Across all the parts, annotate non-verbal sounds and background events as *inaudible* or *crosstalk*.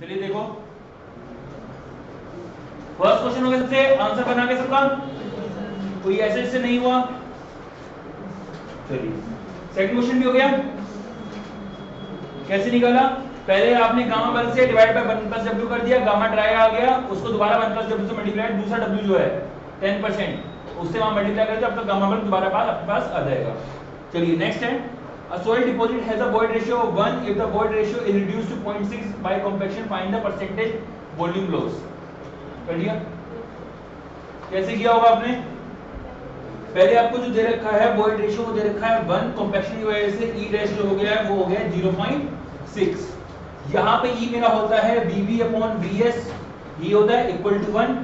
चलिए देखो first question हो गया सबसे आंसर बना के सबका कोई ऐसे इससे नहीं हुआ चलिए सेकंड क्वेश्चन भी हो गया कैसे निकाला पहले आपने गामा बल से डिवाइड बाय 1 प्लस डब्ल्यू कर दिया गामा ड्राई आ गया उसको दोबारा 1 प्लस डब्ल्यू से मल्टीप्लाई दूसरा डब्ल्यू जो है 10 परसेंट उससे वहां मल्टीप्लाई करते दिया तो गामा बल दोबारा पास आपके पास आ जाएगा चलिए नेक्स्ट है A soil deposit has a void ratio of 1 if the void ratio is reduced to 0.6 by compaction find the percentage volume loss कर लिया कैसे किया होगा आपने पहले आपको जो दे रखा है वोल्ट रेशियो को दे रखा है 1 कॉम्पेक्शन की वजह से ई e रेश जो हो गया है वो हो गया 0.6 यहां पे ई e मेरा होता है वीवी अपॉन वीएस ये होता है इक्वल टू 1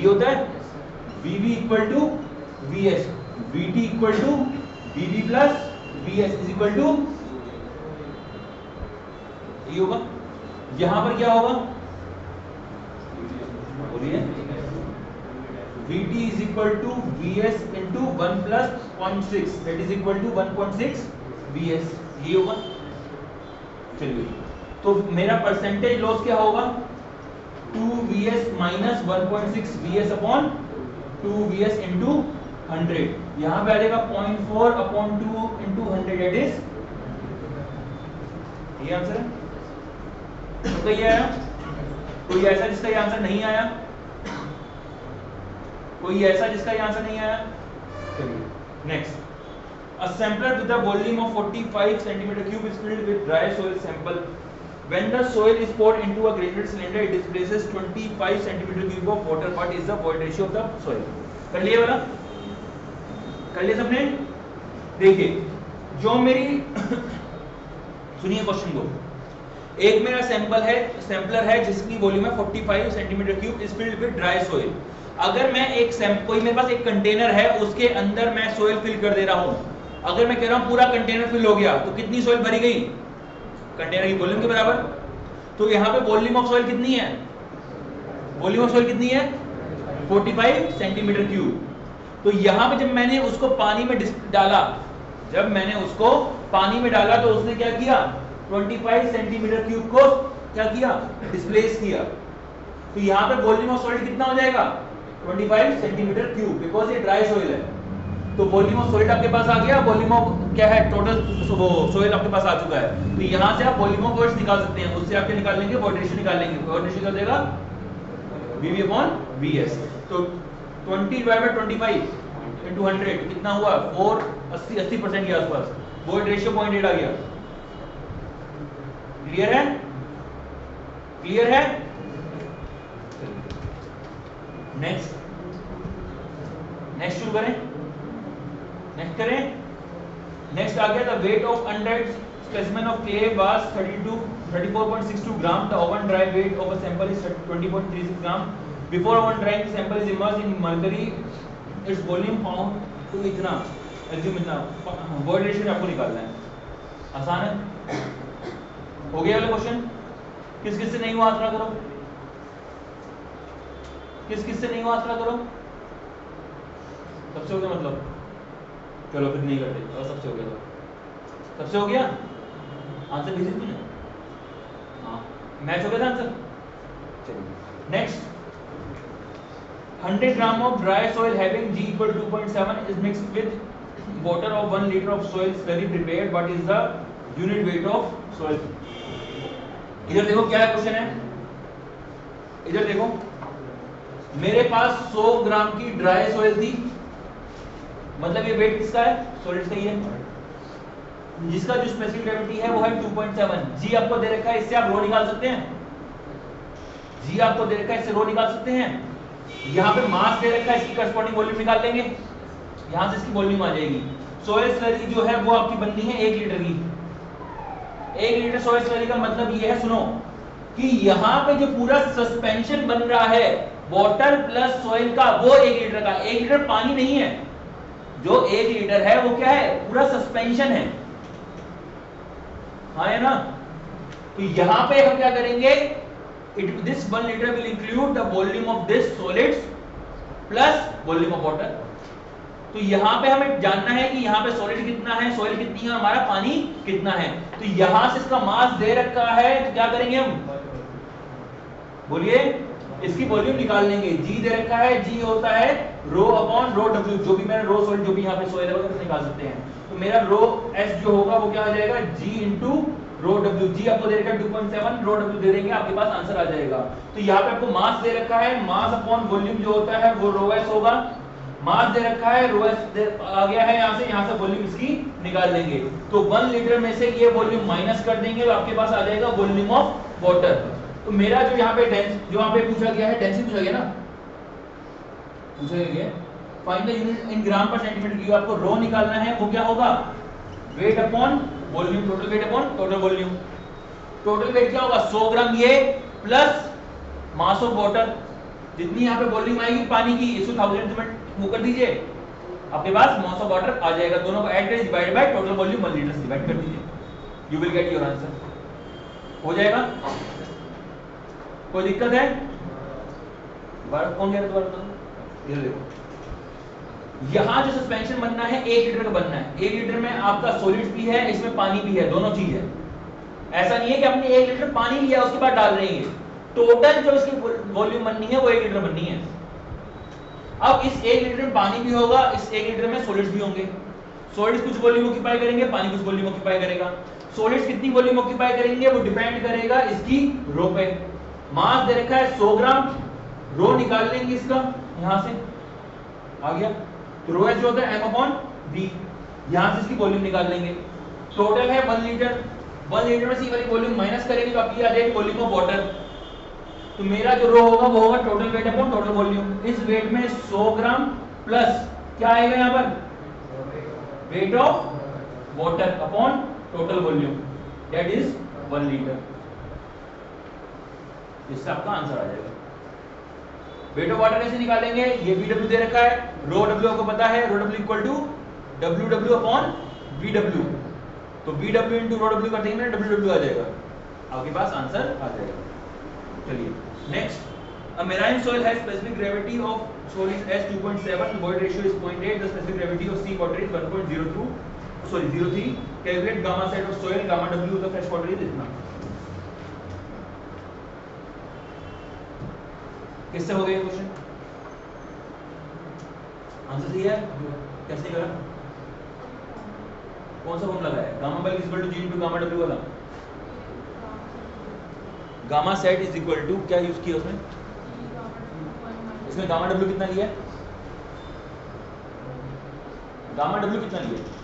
ये होता है VV equal to VS VT equal to VV plus B S is equal to ये होगा यहां पर क्या होगा बोलिए V T is equal to V S into one plus point six that is equal to one point six V S ये होगा चलिए तो मेरा परसेंटेज लॉस क्या होगा 2 V S minus one point six V S upon two V S hundred यहाँ पे आ जाएगा point four upon two into hundred eight is ये आंसर है तो कही आया कोई ऐसा जिसका ये आंसर नहीं आया कोई ऐसा जिसका ये आंसर नहीं आया चलिए next A sampler with a volume of 45 centimeter cube is filled with dry soil sample. When the soil is poured into a grated cylinder, it displaces 25 centimeter cube of water. What is the void ratio of the soil? कर लिए वाला कर लिया सबने देखिए जो मेरी सुनिए क्वेश्चन को एक मेरा सैंपल है सैंपलर है जिसकी वॉल्यूम है 45 सेंटीमीटर क्यूब इस फील्ड पे ड्राई सोइल अगर मैं एक कोई मेरे पास एक कंटेनर है उसके अंदर मैं सोइल फिल कर दे रहा हूं अगर मैं कह रहा हूं पूरा कंटेनर फिल हो गया तो कितनी सोइल भरी गई कंटेनर की वॉल्यूम के बराबर तो यहां पे वॉल्यूम ऑफ सोइल कितनी है वॉल्यूम ऑफ सोइल कितनी है 45 सेंटीमीटर क्यूब तो यहां पे जब मैंने उसको पानी में डाला जब मैंने उसको पानी में डाला तो उसने क्या किया 25 सेंटीमीटर क्यूब को क्या किया डिस्प्लेस किया तो यहां पे वॉल्यूम ऑफ सॉलिड कितना हो जाएगा 25 सेंटीमीटर क्यूब बिकॉज ये ड्राई सोइल है तो वॉल्यूम ऑफ सॉलिड आपके पास आ गया वॉल्यूम ऑफ क्या है टोटल वो सोइल आपके पास आ चुका है तो यहां से आप वॉल्यूम ऑफ वर्ड्स निकाल सकते हैं उससे आप क्या निकाल लेंगे वॉट निकाल लेंगे वॉट कर देगा वी वी अपॉन वीएस तो twenty divide by twenty five into hundred कितना हुआ फोर अस्सी अस्सी परसेंट के आसपास वो रेशियो पॉइंट एट आ गया क्लियर है क्लियर है नेक्स्ट नेक्स्ट शुरू करें नेक्स्ट करें नेक्स्ट आ गया the weight of undried specimen of clay was 32 34.62 gram the oven dry weight of a sample is 20.36 gram before one drying sample is immersed in mercury its volume found to तो इतना assume इतना void ratio आपको निकालना है आसान है हो गया वाला क्वेश्चन किस किस से नहीं हुआ आसरा करो किस किस से नहीं हुआ आसरा करो सबसे हो गया मतलब चलो फिर नहीं करते और सबसे हो गया तो। सबसे हो गया आंसर भेजी तूने हाँ मैच हो गया था आंसर चलिए next 100 gram of dry soil having G equal to 2.7 is mixed with water of 1 liter of soil slurry prepared what is the unit weight of soil इधर देखो क्या है क्वेश्चन है इधर देखो मेरे पास 100 ग्राम की ड्राई सोयल थी मतलब ये वेट किसका है सॉलिड का ही है जिसका जो स्पेसिफिक ग्रेविटी है वो है 2.7 जी आपको दे रखा है इससे आप रो निकाल सकते हैं जी आपको दे रखा है इससे रो निकाल सकते हैं यहां पे मास दे रखा है इसकी करस्पॉन्डिंग वॉल्यूम निकाल लेंगे यहां से इसकी वॉल्यूम आ जाएगी सोयल स्लरी जो है वो आपकी बननी है एक लीटर की एक लीटर सोयल स्लरी का मतलब ये है सुनो कि यहां पे जो पूरा सस्पेंशन बन रहा है वाटर प्लस सोयल का वो एक लीटर का एक लीटर पानी नहीं है जो एक लीटर है वो क्या है पूरा सस्पेंशन है हाँ है ना तो यहां पे हम क्या करेंगे it this 1 liter will include the volume of this solids plus volume of water तो यहां पे हमें जानना है कि यहां पे सॉलिड कितना है सॉइल कितनी है और हमारा पानी कितना है तो यहां से इसका मास दे रखा है तो क्या करेंगे हम बोलिए इसकी वॉल्यूम निकाल लेंगे जी दे रखा है जी होता है रो अपॉन रो डब्ल्यू जो भी मैंने रो सॉलिड जो भी यहां पे सोयल है वो निकाल सकते हैं तो मेरा रो एस जो होगा वो क्या हो जाएगा G into rho W G आपको दे रखा है 2.7 रो डब्ल्यू दे देंगे आपके पास आंसर आ जाएगा तो यहाँ पे आपको मास दे रखा है मास अपॉन वॉल्यूम जो होता है वो रो होगा मास दे रखा है रो आ गया है यहाँ से यहाँ से वॉल्यूम इसकी निकाल देंगे तो वन लीटर में से ये वॉल्यूम माइनस कर देंगे तो आपके पास आ जाएगा वॉल्यूम ऑफ वॉटर तो मेरा जो यहाँ पे डेंस जो यहाँ पे पूछा गया है डेंसिटी पूछा गया ना पूछा गया find the unit in gram per centimetre cube आपको रो निकालना है वो क्या होगा weight upon volume total weight upon total volume total weight क्या होगा 100 ग्राम ये प्लस मास ऑफ वाटर जितनी यहां पे वॉल्यूम आएगी पानी की इसको 1000 से वो कर दीजिए आपके पास मास ऑफ वाटर आ जाएगा दोनों को add eight divide by total volume millilitre से डिवाइड कर दीजिए you will get your answer हो जाएगा कोई दिक्कत है वर्क कौन कह रहा दोबारा ये देखो यहां जो सस्पेंशन बनना है एक लीटर का बनना है एक लीटर में आपका सोलिड भी है इसमें पानी भी है दोनों चीज है ऐसा नहीं है कि आपने एक लीटर पानी लिया उसके बाद डाल रही है टोटल जो इसकी वॉल्यूम बननी है वो एक लीटर बननी है अब इस एक लीटर में पानी भी होगा इस एक लीटर में सोलिड्स भी होंगे सोलिड्स कुछ वॉल्यूम ऑक्यूपाई करेंगे पानी कुछ वॉल्यूम ऑक्यूपाई करेगा सोलिड्स कितनी वॉल्यूम ऑक्यूपाई करेंगे वो डिपेंड करेगा इसकी रो पे मास दे रखा है 100 ग्राम रो निकाल लेंगे इसका यहां से आ गया रो एच जो होता है एम अपॉन बी यहां से इसकी वॉल्यूम निकाल लेंगे टोटल है वन लीटर वन लीटर में सी वाली वॉल्यूम माइनस करेंगे तो आपकी आ जाएगी वॉल्यूम ऑफ वाटर तो मेरा जो रो होगा वो होगा total weight upon total volume इस वेट में 100 ग्राम प्लस क्या आएगा यहां पर weight of water upon total volume that is one litre इससे आपका आंसर आ जाएगा वेट ऑफ वाटर कैसे निकालेंगे ये बी डब्ल्यू दे रखा है रो डब्ल्यू आपको पता है rho W equal to W W upon B W तो B W into rho W करते हैं डब्ल्यू डब्ल्यू आ जाएगा आपके पास आंसर आ जाएगा चलिए next A marine soil has specific gravity of soil is s 2.7, void ratio is 0.8. The specific gravity of sea water is 1.02. Sorry, 03. Calculate gamma set of soil. Gamma W of the fresh water is this much. किससे हो गया question answer सही है कैसे करा कौन सा formula है गामा बल is equal to G into gamma W वाला gamma sat is equal to क्या यूज किया उसने इसमें गामा डब्ल्यू कितना लिया गामा डब्ल्यू कितना लिया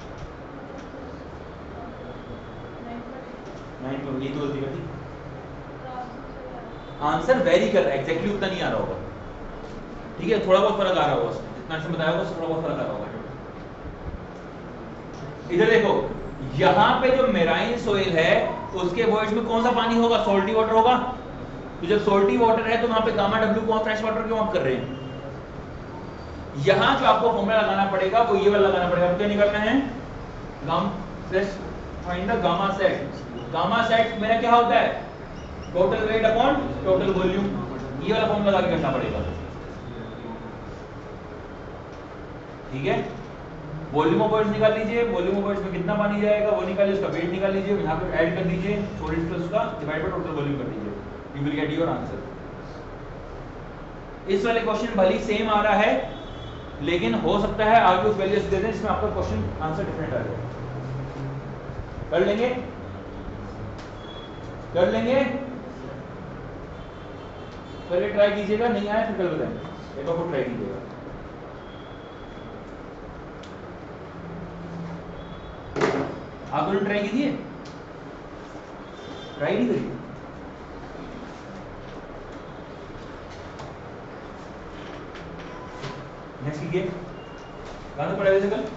नाइन पॉइंट ये तो गलती कर दी आंसर वेरी कर रहा है एग्जैक्टली उतना नहीं आ रहा होगा ठीक है थोड़ा बहुत फर्क आ रहा होगा जितना आंसर अच्छा बताया होगा थोड़ा बहुत फर्क आ रहा होगा इधर देखो यहां पे जो मेराइन सोइल है उसके वॉइड में कौन सा पानी होगा सोल्टी वाटर होगा तो जब सोल्टी वाटर है तो वहां पे गामा डब्ल्यू कौन फ्रेश वाटर क्यों कर रहे हैं यहां जो आपको फॉर्मूला लगाना पड़ेगा वो ये वाला लगाना पड़ेगा क्या निकालना है गाम fresh find the gamma sat gamma sat मेरा क्या होता है total weight upon total volume ये वाला फॉर्मूला आगे करना पड़ेगा ठीक है वॉल्यूम ऑफ वर्ड्स निकाल लीजिए वॉल्यूम ऑफ वर्ड्स में कितना पानी जाएगा वो निकालिए उसका वेट निकाल लीजिए यहां पर ऐड कर दीजिए सॉलिड प्लस का डिवाइड बाय टोटल वॉल्यूम कर दीजिए you will get your answer इस वाले क्वेश्चन भली सेम आ रहा है लेकिन हो सकता है आगे कुछ वैल्यूज दे दें इसमें आपका क्वेश्चन आंसर डिफरेंट आ जाए कर लेंगे कर लेंगे पहले ट्राई कीजिएगा नहीं आया फिर कल बताएंगे एक बार ट्राई कीजिएगा आप दोनों ट्राई कीजिए ट्राई नहीं करिए नेक्स्ट कीजिए कहाँ से पढ़ाई कल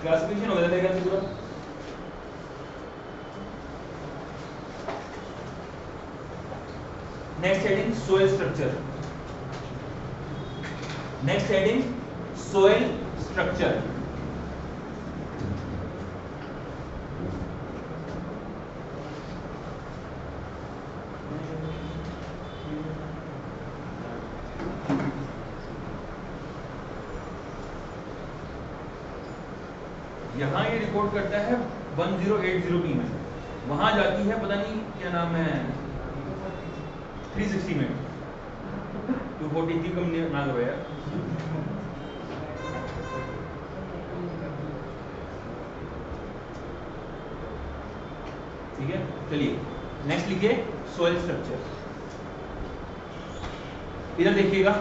क्लासिफिकेशन हो जाएगा पूरा next heading soil structure next heading soil structure यहां ये रिपोर्ट करता है 1080 बी में वहां जाती है पता नहीं क्या नाम है थ्री सिक्सटी में टू फोर्टी थ्री कम ना करो ठीक है चलिए नेक्स्ट लिखिए सोयल स्ट्रक्चर इधर देखिएगा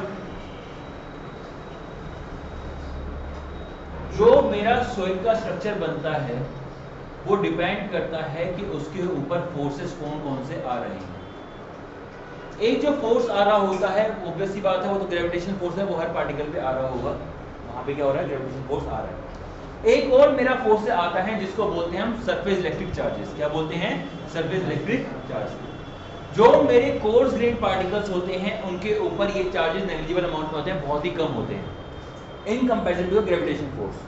जो मेरा सोयल का स्ट्रक्चर बनता है वो डिपेंड करता है कि उसके ऊपर फोर्सेस कौन कौन से आ रहे हैं एक जो फोर्स आ रहा होता है ऑब्वियस सी बात है वो तो ग्रेविटेशन फोर्स है वो हर पार्टिकल पे आ रहा होगा वहां पे क्या हो रहा है ग्रेविटेशन फोर्स आ रहा है एक और मेरा फोर्स आता है जिसको बोलते हैं हम सरफेस इलेक्ट्रिक चार्जेस क्या बोलते हैं सरफेस इलेक्ट्रिक चार्ज जो मेरे कोर्स ग्रेन पार्टिकल्स होते हैं उनके ऊपर ये चार्जेस नेगेटिवल अमाउंट में होते हैं बहुत ही कम होते हैं in comparison to gravitation force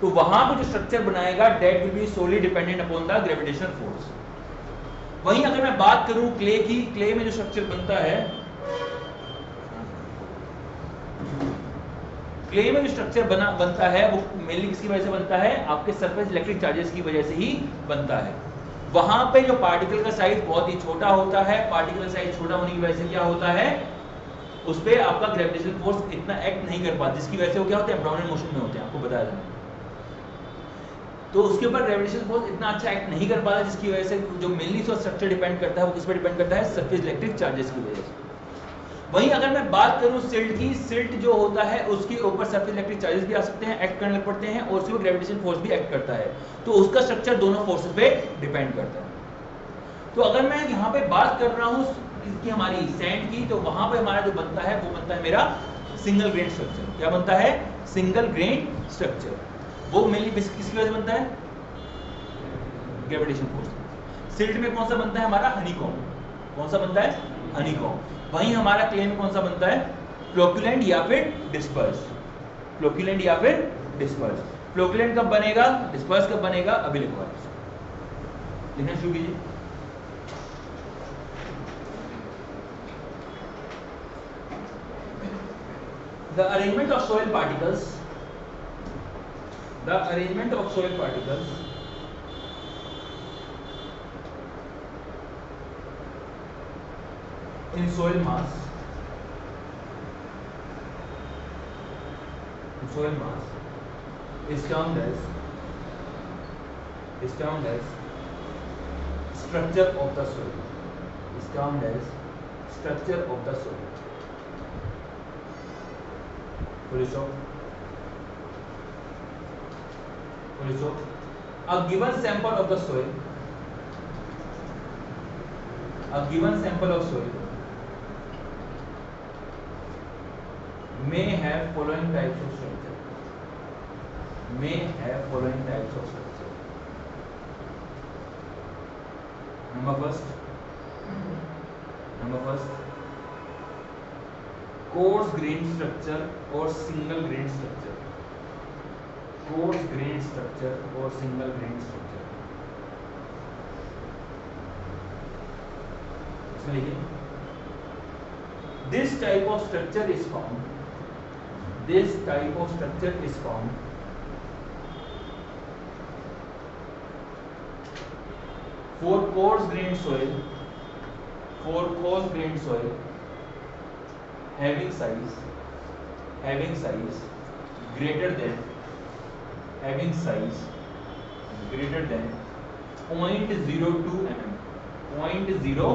तो वहां पर जो स्ट्रक्चर बनाएगा that will be solely dependent upon the gravitation force वहीं अगर मैं बात करूं क्ले की क्ले में जो स्ट्रक्चर बनता है क्ले में जो स्ट्रक्चर बना बनता है वो मेनली किसकी वजह से बनता है आपके सरफेस इलेक्ट्रिक चार्जेस की वजह से ही बनता है वहां पे जो पार्टिकल का साइज बहुत ही छोटा होता है पार्टिकल का साइज छोटा होने की वजह से क्या होता है उस पर आपका ग्रेविटेशन फोर्स इतना एक्ट नहीं कर पाता जिसकी वजह से वो क्या होता है ब्राउन मोशन में होते हैं आपको बताया जाए तो उसके ऊपर ग्रेविटेशन फोर्स इतना अच्छा एक्ट नहीं कर पाता जिसकी वजह से जो मेनली उसका स्ट्रक्चर डिपेंड करता है वो किस पर डिपेंड करता है सर्फेस इलेक्ट्रिक चार्जेस की वजह से वहीं अगर मैं बात करूं सिल्ट की सिल्ट जो होता है उसके ऊपर सर्फेस इलेक्ट्रिक चार्जेस भी आ सकते हैं एक्ट करने लग पड़ते हैं और उसके ग्रेविटेशन फोर्स भी एक्ट करता है तो उसका स्ट्रक्चर दोनों फोर्सेज पे डिपेंड करता है तो अगर मैं यहाँ पे बात कर रहा हूँ इसकी हमारी सैंड की तो वहां पर हमारा जो बनता है वो बनता है मेरा सिंगल ग्रेन स्ट्रक्चर क्या बनता है सिंगल ग्रेन स्ट्रक्चर वो मेनली किसकी वजह से बनता है ग्रेविटेशन फोर्स सिल्ट में कौन सा बनता है हमारा हनीकॉम कौन सा बनता है हनीकॉम वहीं हमारा क्ले में कौन सा बनता है प्लोक्यूलेंट या फिर डिस्पर्स प्लोक्यूलेंट या फिर डिस्पर्स प्लोक्यूलेंट कब बनेगा डिस्पर्स कब बनेगा अभी लिखवा लिखना शुरू कीजिए The arrangement of soil particles the arrangement of soil particles in soil mass in soil mass is termed as is termed as structure of the soil is termed as structure of the soil. Full stop. also a given sample of the soil a given sample of soil may have following types of structure may have following types of structure number first number first coarse grain structure or single grain structure coarse grain structure or single grain structure. इसमें देखिए, this type of structure is found. This type of structure is found for coarse grain soil. For coarse grain soil having size greater than having size greater than 0.02 mm 0.02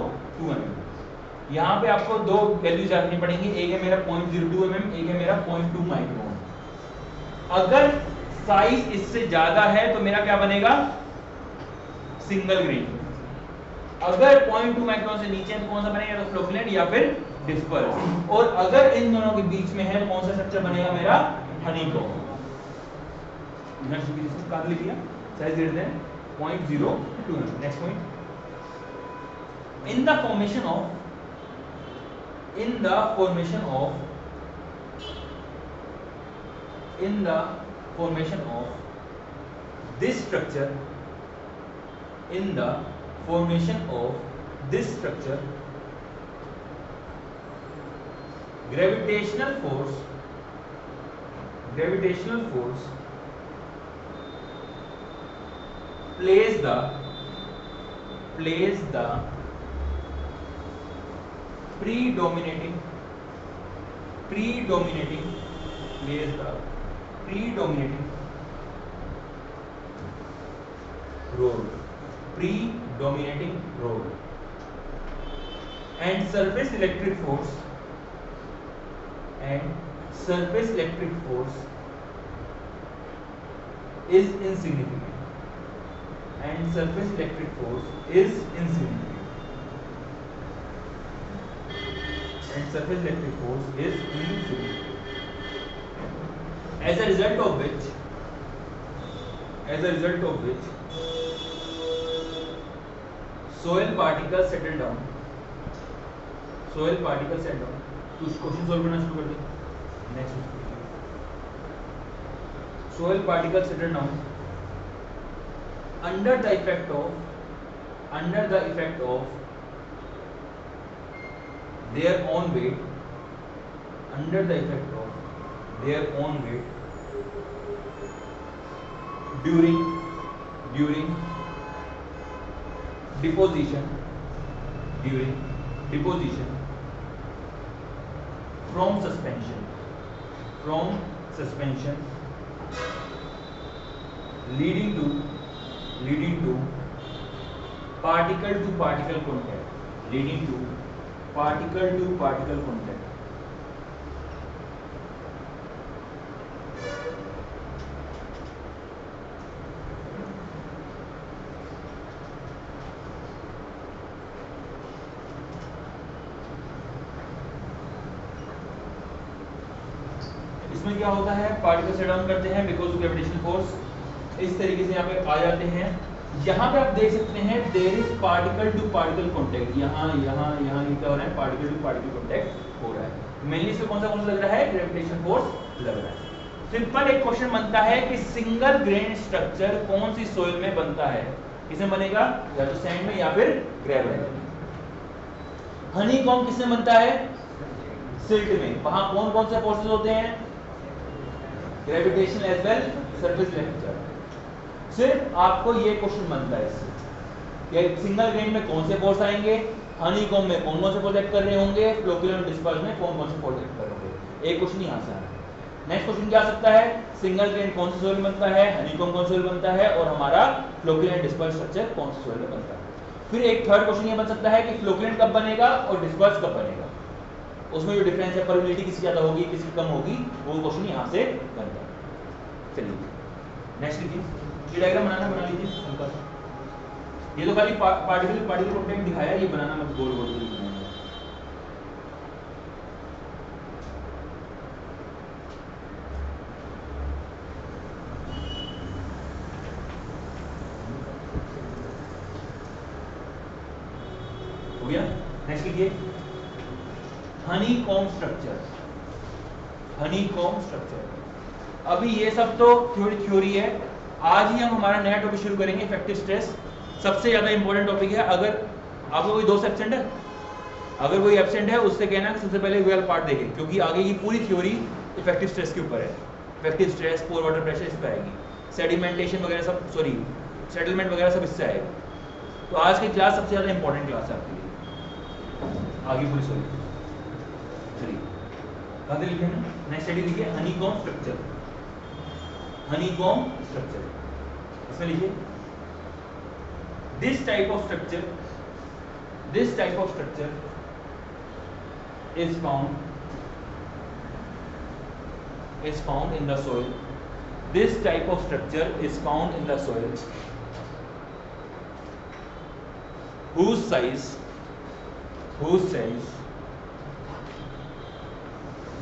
mm यहां पे आपको दो value जाननी पड़ेंगी एक है मेरा 0.02 mm एक है मेरा 0.2 माइक्रोन अगर साइज इससे ज्यादा है तो मेरा क्या बनेगा सिंगल ग्रेन अगर 0.2 माइक्रोन से नीचे है तो कौन सा बनेगा तो फ्लोकुलेंट या फिर डिस्पर्स और अगर इन दोनों के बीच में है तो कौन सा स्ट्रक्चर बनेगा मेरा हनीकॉम्ब यूनिट चूंकि जिसको निकाल लिख लिया size greater than 0.02 next point in the formation of in the formation of in the formation of this structure in the formation of this structure gravitational force gravitational force plays the plays the predominating predominating plays the predominating role predominating role and surface electric force and surface electric force is in insignificant and surface electric force is in insignificant. And surface electric force is in insignificant. As a result of which, as a result of which, soil particles settle down. Soil particles settle down. तो उस question solve करना शुरू कर दे next soil particle settle down under the effect of under the effect of their own weight under the effect of their own weight during during deposition during deposition from suspension from suspension leading to leading to particle to particle contact leading to particle to particle contact इसमें क्या होता है particle से down करते हैं because of gravitation force इस तरीके से यहाँ पे आ जाते हैं यहाँ पे आप देख सकते हैं there is particle to particle contact यहाँ यहाँ यहाँ ये क्या हो रहा है पार्टिकल टू पार्टिकल कॉन्टेक्ट हो रहा है मेनली इसमें कौन सा फोर्स लग रहा है ग्रेविटेशन फोर्स लग रहा है सिंपल एक क्वेश्चन बनता है कि सिंगल ग्रेन स्ट्रक्चर कौन सी सोयल में बनता है किसे बनेगा या तो सैंड में या फिर ग्रेवल में हनी कॉम किसे बनता है सिल्ट में वहां कौन कौन से फोर्सेस होते हैं gravitation as well surface temperature सिर्फ आपको ये क्वेश्चन बनता है इससे सिंगल ग्रेन में कौन से फोर्स आएंगे हनीकॉम में कौन कौन से प्रोजेक्ट कर रहे होंगे फ्लोक्यूलम डिस्पर्स में कौन कौन से प्रोजेक्ट कर रहे होंगे एक क्वेश्चन यहाँ से आना नेक्स्ट क्वेश्चन क्या आ सकता है सिंगल ग्रेन कौन से सोइल बनता है हनीकॉम कौन से सोइल बनता है और हमारा फ्लोक्यूलेंट डिस्पर्स स्ट्रक्चर कौन से सोइल में बनता है फिर एक थर्ड क्वेश्चन ये बन सकता है कि फ्लोक्यूलेंट कब बनेगा और डिस्पर्स कब बनेगा उसमें जो डिफरेंस है परमेबिलिटी किसी ज्यादा होगी किसी कम होगी वो क्वेश्चन यहां से बनता है चलिए नेक्स्ट लीजिए ये डायग्राम बनाना बना लीजिए हल्का सा ये तो खाली पार्टिकल पार्टिकल कंटेंट दिखाया ये बनाना मत गोल गोल हो गया नेक्स्ट लीजिए honeycomb structure honeycomb structure अभी ये सब तो थ्योरी थ्योरी है आज ही हम हमारा नया टॉपिक शुरू करेंगे इफेक्टिव स्ट्रेस सबसे ज़्यादा इंपॉर्टेंट टॉपिक है अगर आप कोई दोस्त एबसेंट है अगर कोई एबसेंट है उससे कहना है सबसे पहले वेल पार्ट देखें क्योंकि आगे की पूरी थ्योरी इफेक्टिव स्ट्रेस के ऊपर है effective stress pore water pressure इस पर आएगी सेडिमेंटेशन वगैरह सब सॉरी सेटलमेंट वगैरह सब इससे आएगा तो आज की क्लास सबसे ज़्यादा इंपॉर्टेंट क्लास है आपके लिए आगे पूरी सॉरी चलिए लिखे ना नेक्स्ट स्टडी लिखे honeycomb structure honeycomb structure this type of structure this type of structure is found is found in the soil this type of structure is found in the soil whose size whose size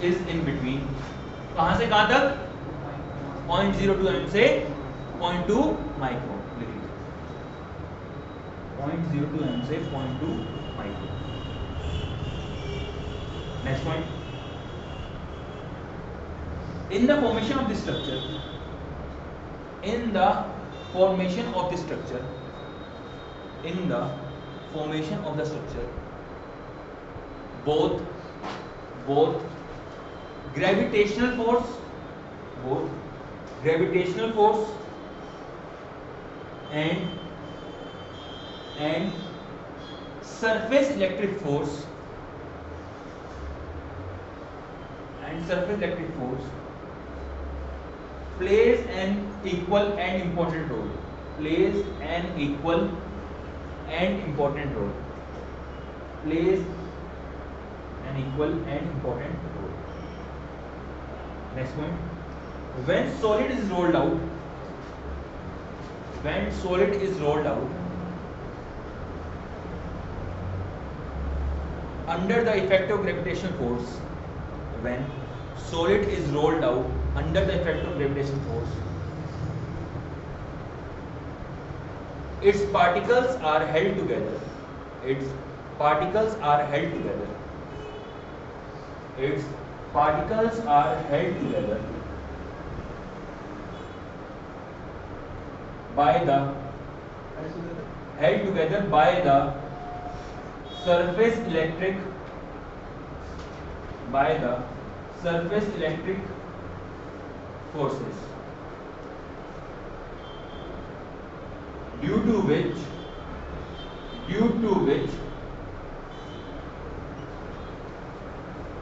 is in कहां से कहां तक in the formation of the structure in the formation of the structure in the formation of the structure both both gravitational force both gravitational force and and surface electric force and surface electric force plays an equal and important role plays an equal and important role plays an equal and important role next one when solid is rolled out when solid is rolled out under the effect of gravitational force when solid is rolled out under the effect of gravitational force its particles are held together its particles are held together its particles are held together by the held together by the surface electric by the surface electric forces due to which due to which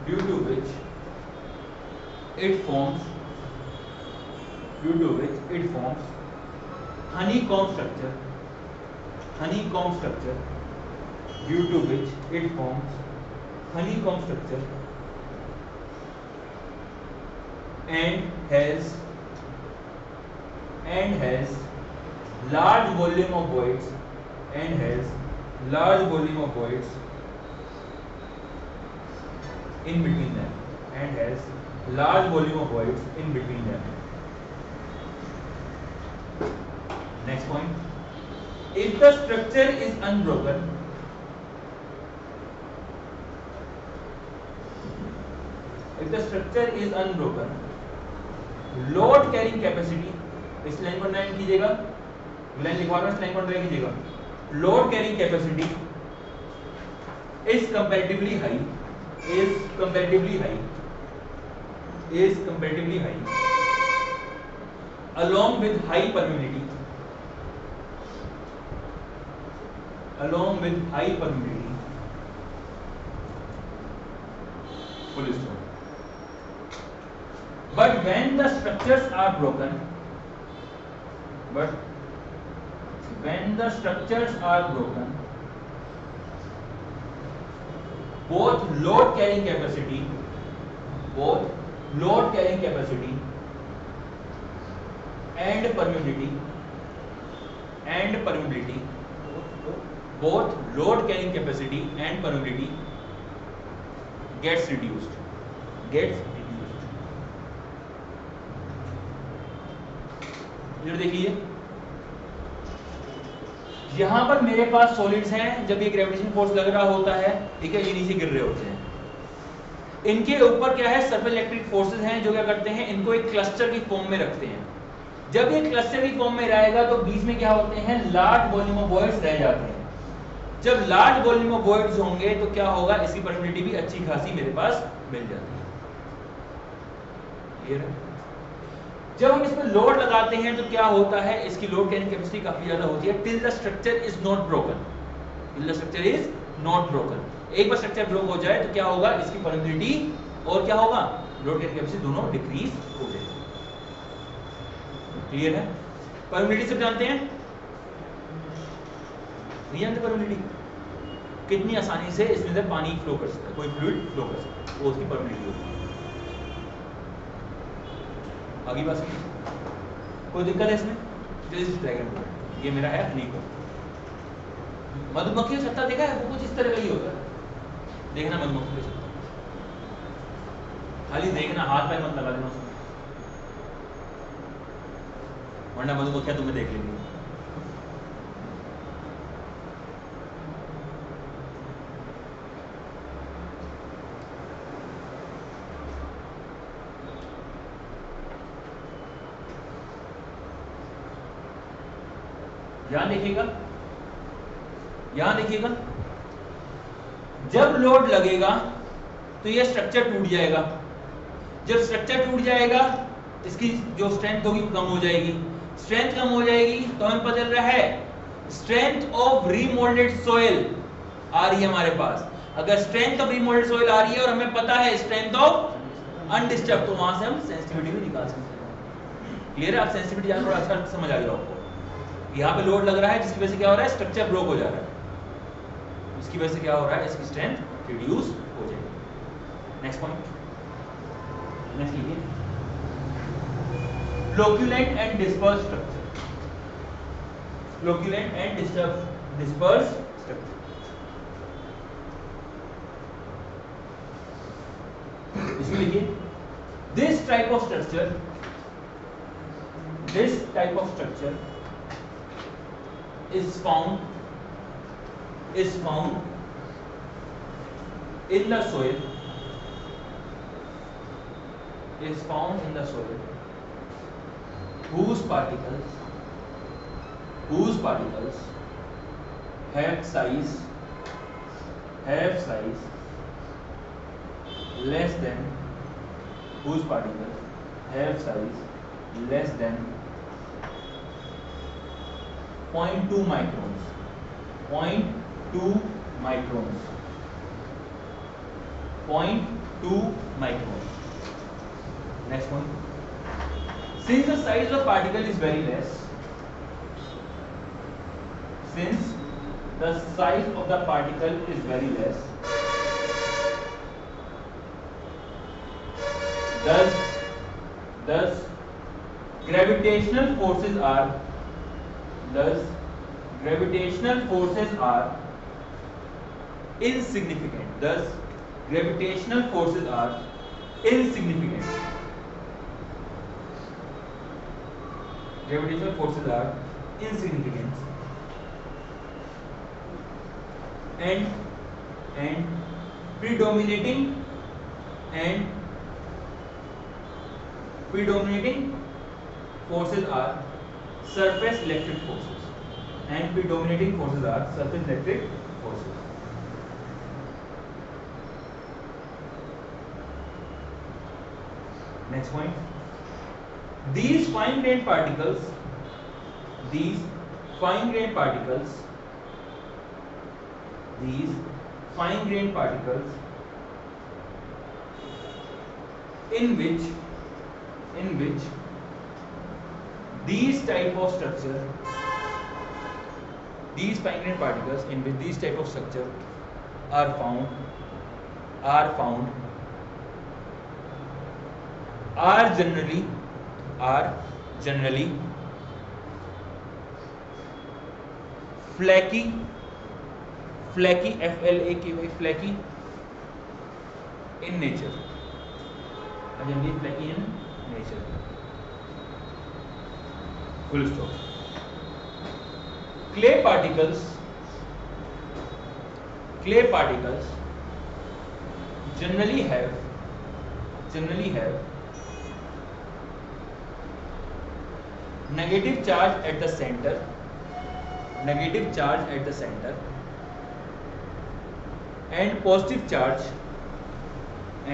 due to which it forms due to which it forms honeycomb structure honeycomb structure due to which it forms honeycomb structure and has and has large volume of voids and has large volume of voids in between them and has large volume of voids in between them next point if the structure is unbroken if the structure is unbroken load carrying capacity इस line को drive कीजिएगा line लिखवा रहा इस line को drive कीजिएगा load carrying capacity is comparatively high is comparatively high is comparatively high along with high permeability along with hypermedia. Full stop. But when the structures are broken, but when the structures are broken, both load carrying capacity, both load carrying capacity and permeability and permeability both load carrying capacity and permeability gets reduced gets reduced इधर देखिए यहां पर मेरे पास solids हैं जब ये gravitation force लग रहा होता है ठीक है ये नीचे गिर रहे होते हैं इनके ऊपर क्या है सर्फ इलेक्ट्रिक फोर्सेस हैं जो क्या करते हैं इनको एक क्लस्टर की फॉर्म में रखते हैं जब ये क्लस्टर की फॉर्म में रहेगा तो बीच में क्या होते हैं लार्ज वॉल्यूम ऑफ बॉयल्स रह जाते हैं जब लार्ज वॉल्यूम ऑफ वॉइड्स होंगे तो क्या होगा इसकी परमिटी भी अच्छी खासी मेरे पास मिल जाती है क्लियर है जब हम इसमें लोड लगाते हैं तो क्या होता है इसकी लोड कैरिंग कैपेसिटी काफी ज्यादा होती है till the structure is not broken till the structure is not broken एक बार स्ट्रक्चर ब्रोक हो जाए तो क्या होगा इसकी परमिटी और क्या होगा लोड कैरिंग कैपेसिटी दोनों डिक्रीज हो जाएगी क्लियर है परमिटी से जानते हैं रीजन परमिलिटी कितनी आसानी से इसमें से पानी फ्लो कर सकता है कोई फ्लूड फ्लो कर सकता है वो उसकी परमिलिटी होती है अगली बात समझ कोई दिक्कत है इसमें ड्रैगन ये मेरा है अपनी को मधुमक्खी छत्ता देखा है वो कुछ इस तरह का ही होता है देखना मधुमक्खी का छत्ता खाली देखना हाथ पैर मत लगा देना उसमें वरना मधुमक्खियां तुम्हें देख लेंगी लोड लगेगा तो ये स्ट्रक्चर टूट जाएगा जब स्ट्रक्चर टूट जाएगा इसकी जो स्ट्रेंथ होगी कम हो जाएगी स्ट्रेंथ कम हो जाएगी तो हमें पता रहा है स्ट्रेंथ ऑफ रीमोल्डेड सोयल आ रही है हमारे पास अगर स्ट्रेंथ ऑफ रीमोल्डेड सोयल आ रही है और हमें पता है स्ट्रेंथ ऑफ अनडिस्टर्ब तो वहां से हम सेंसिटिविटी भी निकाल सकते हैं क्लियर है आप सेंसिटिविटी जान थोड़ा अच्छा समझ आ गया आपको यहां पे लोड लग रहा है जिसकी वजह से क्या हो रहा है स्ट्रक्चर ब्रोक हो जा रहा है उसकी वजह से क्या हो रहा है इसकी स्ट्रेंथ रिड्यूस हो जाएगा नेक्स्ट पॉइंट नेक्स्ट लिखिए flocculent and disperse structure flocculent and disturb disperse structure इसमें लिखिए this type of structure this type of structure is found is found in the soil is found in the soil whose particles whose particles have size have size less than whose particles have size less than 0.2 microns 0.2 microns 0.2 micron. Next one. Since the size of particle is very less, since the size of the particle is very less, thus, thus gravitational forces are, thus gravitational forces are insignificant. Thus gravitational forces are insignificant. Gravitational forces are insignificant and and predominating and predominating forces are surface electric forces and predominating forces are surface electric Next point. These fine grained particles, these fine grained particles, these fine grained particles in which in which these type of structure these fine grained particles in which these type of structure are found are found are generally flaky FLAKY flaky in nature, are generally flaky in nature, full stop. Clay particles generally have negative charge at the center negative charge at the center and positive charge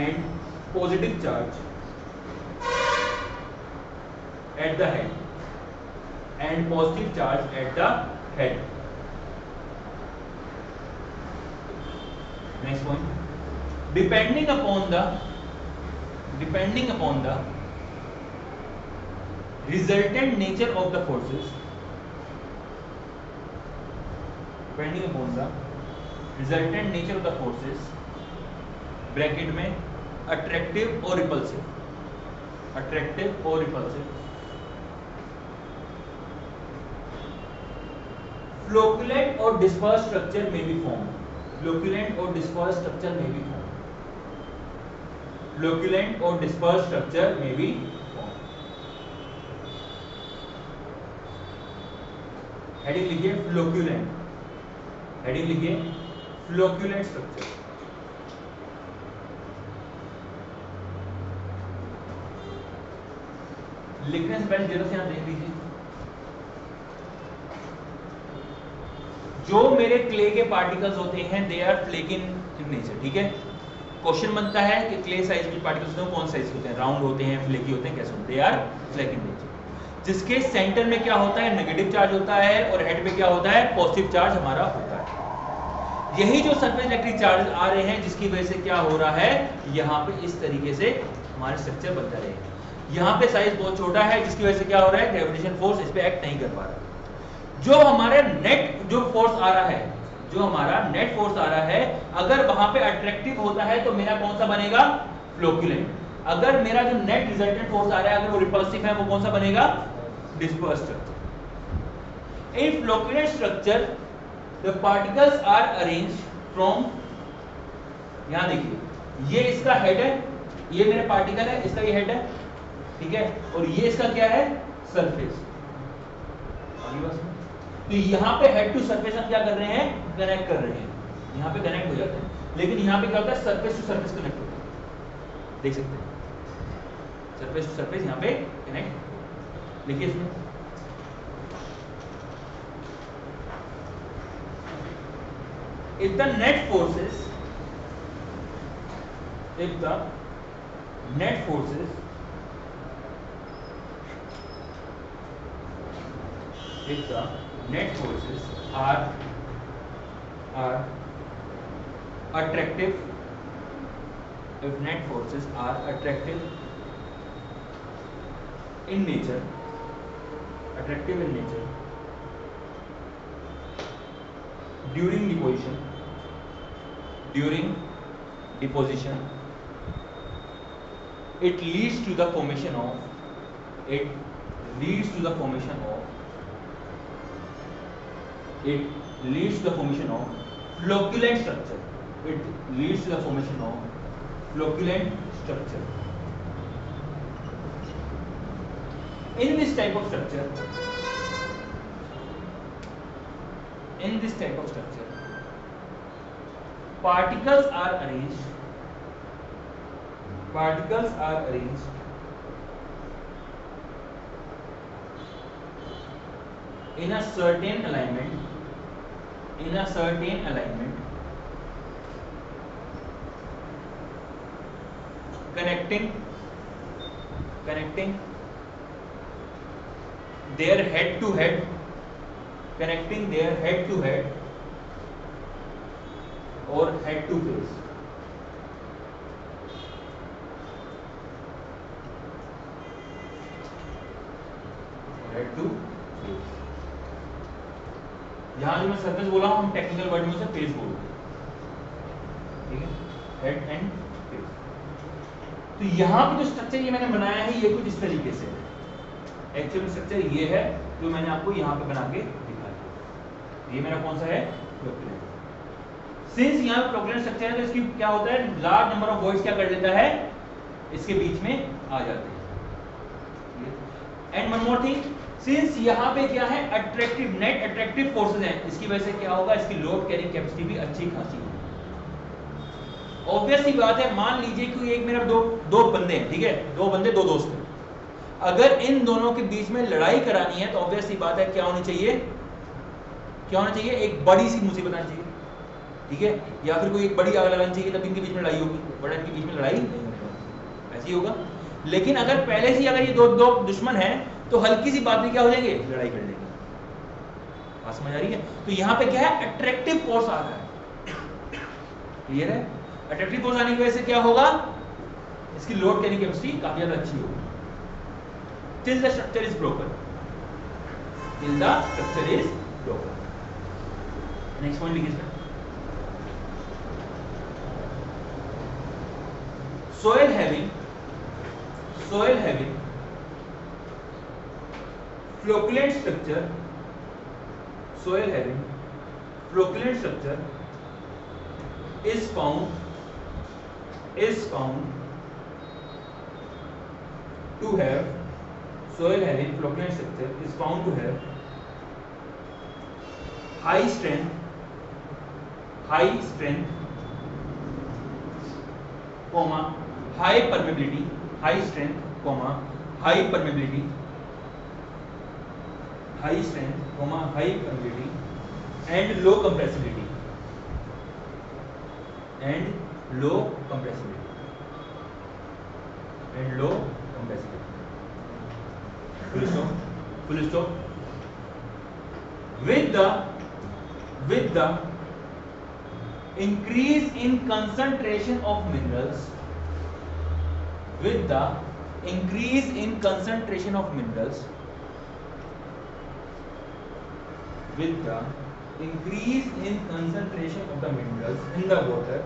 and positive charge at the head and positive charge at the head next point depending upon the depending upon the resultant nature of the forces depending upon the resultant nature of the forces bracket में attractive और repulsive attractive और repulsive flocculent और disperse structure में भी form flocculent और disperse structure में भी form flocculent और डिस्पर्स स्ट्रक्चर में भी हेडिंग लिखिए फ्लोक्यूलेंट हेडिंग लिखिए फ्लोक्यूलेंट स्ट्रक्चर लिखने से पहले जरा से यहां देख लीजिए जो मेरे क्ले के पार्टिकल्स होते हैं they are flake in nature ठीक है क्वेश्चन बनता है कि क्ले साइज के पार्टिकल्स कौन साइज होते हैं राउंड होते हैं फ्लेकी होते हैं कैसे होते हैं they are flake in nature जिसके सेंटर में क्या होता है नेगेटिव चार्ज होता है और हेड में क्या होता है पॉजिटिव चार्ज हमारा होता है यही जो सरफेस इलेक्ट्रिक चार्ज आ रहे हैं जिसकी वजह से क्या हो रहा है यहाँ पे इस तरीके से हमारे स्ट्रक्चर बनता रहेगा यहाँ पे साइज बहुत छोटा है जिसकी वजह से क्या हो रहा है ग्रेविटेशन फोर्स इस पर एक्ट नहीं कर पा रहा जो हमारे नेट जो फोर्स आ रहा है जो हमारा नेट फोर्स आ रहा है अगर वहां पे अट्रैक्टिव होता है तो मेरा कौन सा बनेगा फ्लोक्यूलेंट अगर मेरा जो नेट रिजल्टेंट फोर्स आ रहा है अगर वो रिपल्सिव है वो कौन सा बनेगा dispersed structure. In flocculent structure, the particles are arranged from यहाँ देखिए ये इसका हेड है ये मेरा पार्टिकल है इसका ये हेड है ठीक है और ये इसका क्या है सरफेस तो यहाँ पे हेड टू सरफेस हम क्या कर रहे हैं कनेक्ट कर रहे हैं यहाँ पे कनेक्ट हो जाते हैं लेकिन यहाँ पे क्या होता है सरफेस टू सरफेस कनेक्ट होता है देख सकते हैं सरफेस टू सरफेस यहाँ पे कनेक्ट लिखिए इसमें if the net forces if the net forces if the net forces are are attractive if net forces are attractive in nature attractive in nature during deposition during deposition it leads to the formation of it leads to the formation of it leads to the formation of flocculent structure it leads to the formation of flocculent structure in this type of structure in this type of structure particles are arranged particles are arranged in a certain alignment in a certain alignment connecting connecting their head to head connecting their head to head or head to face head to face यहां जो मैं surface बोला हम technical word में से face बोलते हैं ठीक है हेड एंड फेस तो यहां पे जो स्ट्रक्चर ये मैंने बनाया है ये कुछ इस तरीके से है एक्चुअल स्ट्रक्चर ये है जो मैंने आपको यहाँ पे बना के दिखाया ये मेरा कौन सा है सिंस यहाँ पे स्ट्रक्चर है तो इसकी क्या होता है लार्ज नंबर ऑफ वॉइड्स क्या कर देता है इसके बीच में आ जाते हैं and one more thing since यहाँ पे क्या है अट्रैक्टिव नेट अट्रैक्टिव फोर्सेस हैं इसकी वजह से क्या होगा इसकी लोड कैरिंग कैपेसिटी भी अच्छी खासी होगी ऑब्वियसली बात है मान लीजिए कि एक मेरा दो दो बंदे हैं ठीक है दो बंदे दो दोस्त हैं अगर इन दोनों के बीच में लड़ाई करानी है तो ऑब्वियसली बात है क्या होनी चाहिए क्या होना चाहिए एक बड़ी सी मुसीबत आनी चाहिए ठीक है या फिर कोई एक बड़ी आग लगानी चाहिए तब इनके बीच में लड़ाई होगी बड़े इनके बीच में लड़ाई ऐसे ही होगा लेकिन अगर पहले से अगर ये दो दो दुश्मन है तो हल्की सी बात में क्या हो जाएंगे लड़ाई कर लेंगे बात समझ आ रही है तो यहाँ पे क्या है अट्रैक्टिव फोर्स आ रहा है क्लियर है अट्रैक्टिव फोर्स आने की वजह से क्या होगा इसकी लोड करने की काफी ज्यादा अच्छी होगी till the structure is broken till the structure is broken next point is sir soil having soil having flocculent structure soil having flocculent structure is found is found to have soil having flocculent structure is found to have high strength high strength comma high permeability high strength comma high permeability high strength comma high permeability and low compressibility and low compressibility and low compressibility full stop full stop with the with the increase in concentration of minerals with the increase in concentration of minerals with the increase in concentration of the minerals in the water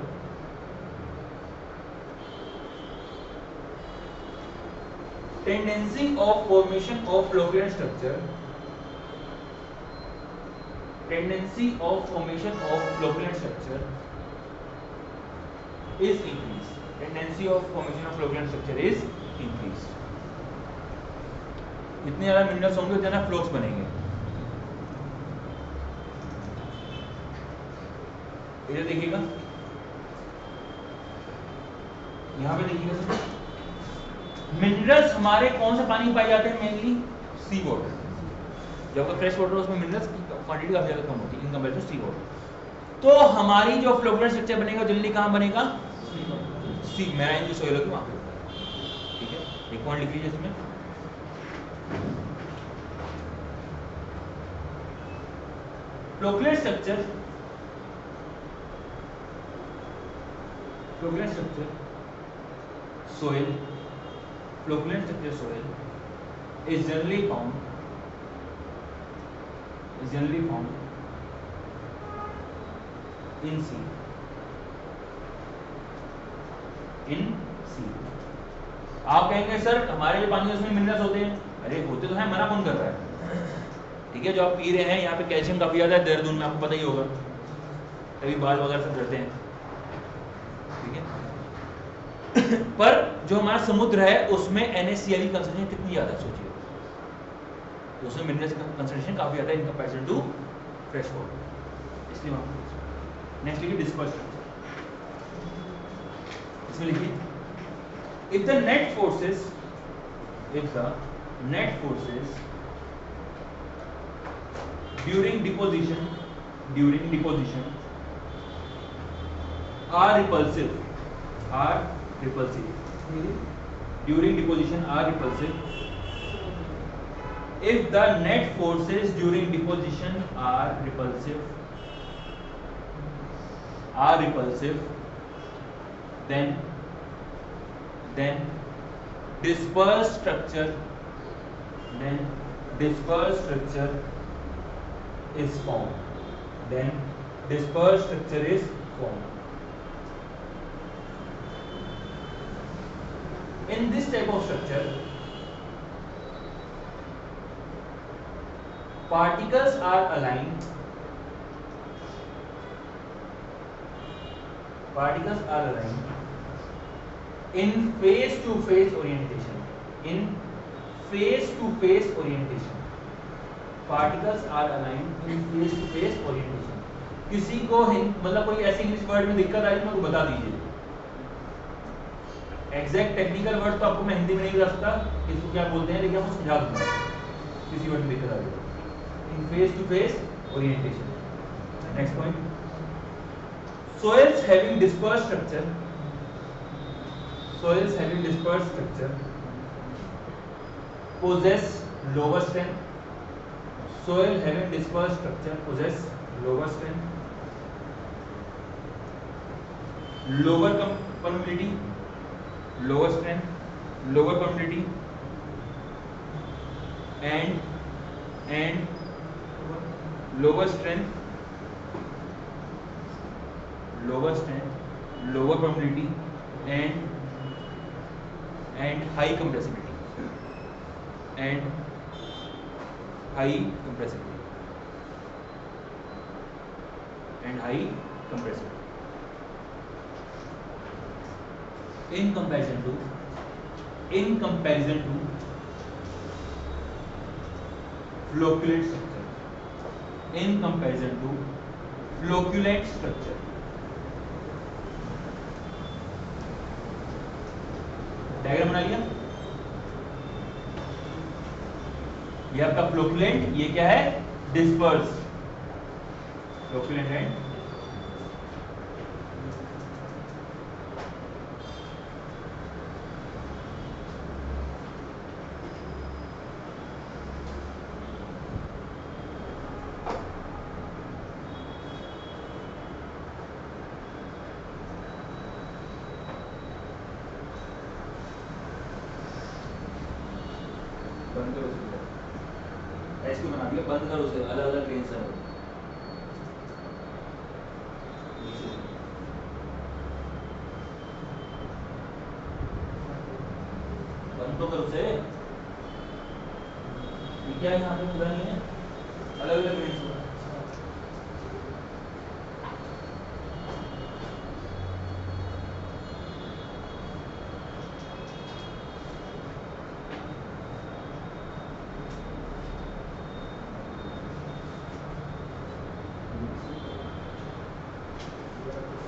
tendency of formation of Logran structure tendency of formation of Logran structure is increased tendency of formation of Logran structure is increased जितने ज़्यादा minerals होंगे उतने ज़्यादा flocs बनेंगे इधर देखिएगा यहाँ पे देखिएगा सर मिनरल्स हमारे कौन से पानी पाए जाते हैं मेनली सी वाटर जब फ्रेश वाटर उसमें मिनरल्स की क्वांटिटी काफी ज्यादा कम होती है in compare to sea water तो हमारी जो फ्लोरेट स्ट्रक्चर बनेगा जल्दी कहां बनेगा सी मैराइन जो सोयल के वहां पे ठीक है एक पॉइंट लिख लीजिए इसमें flocculate structure flocculate structure soil Flocculent structure soil is generally found is generally found in sea in sea आप कहेंगे सर हमारे जो पानी उसमें मिनरल्स होते हैं अरे होते तो है मना कौन कर रहा है ठीक है जो आप पी रहे हैं यहाँ पे कैल्शियम काफी ज्यादा है देहरादून में आपको पता ही होगा कभी बाल वगैरह सब डरते हैं *coughs* पर जो हमारा समुद्र है उसमें एन की कंसंट्रेशन कितनी ज़्यादा सोचिए तो उसमें मिनरल्स का कंसंट्रेशन काफ़ी ज़्यादा in comparison to fresh water इसलिए वहां नेक्स्ट लिखिए डिस्पर्स इसमें लिखिए if the net forces if the net forces during deposition during deposition are repulsive are repulsive during deposition are repulsive if the net forces during deposition are repulsive are repulsive then then dispersed structure then dispersed structure is formed then dispersed structure is formed in this type of structure particles are aligned particles are aligned in phase to phase orientation in phase to phase orientation particles are aligned in phase to phase orientation किसी को मतलब कोई ऐसे English word में दिक्कत आई तो मेरे को बता दीजिए एग्जैक्ट टेक्निकल वर्ड तो आपको मैं हिंदी में नहीं बता सकता इसको क्या बोलते हैं लेकिन आपको समझा दूंगा किसी वर्ड में करा दूंगा in face to face orientation next point soils having disperse structure soils having disperse structure possess lower strength soil having disperse structure possess lower strength lower compressibility lower strength, lower permeability, and and lower strength, lower strength, lower permeability, and and high compressibility and high compressibility and high compressibility. in comparison to in comparison to flocculate structure in comparison to flocculate structure diagram बना लिया ये आपका flocculent ये क्या है disperse flocculent and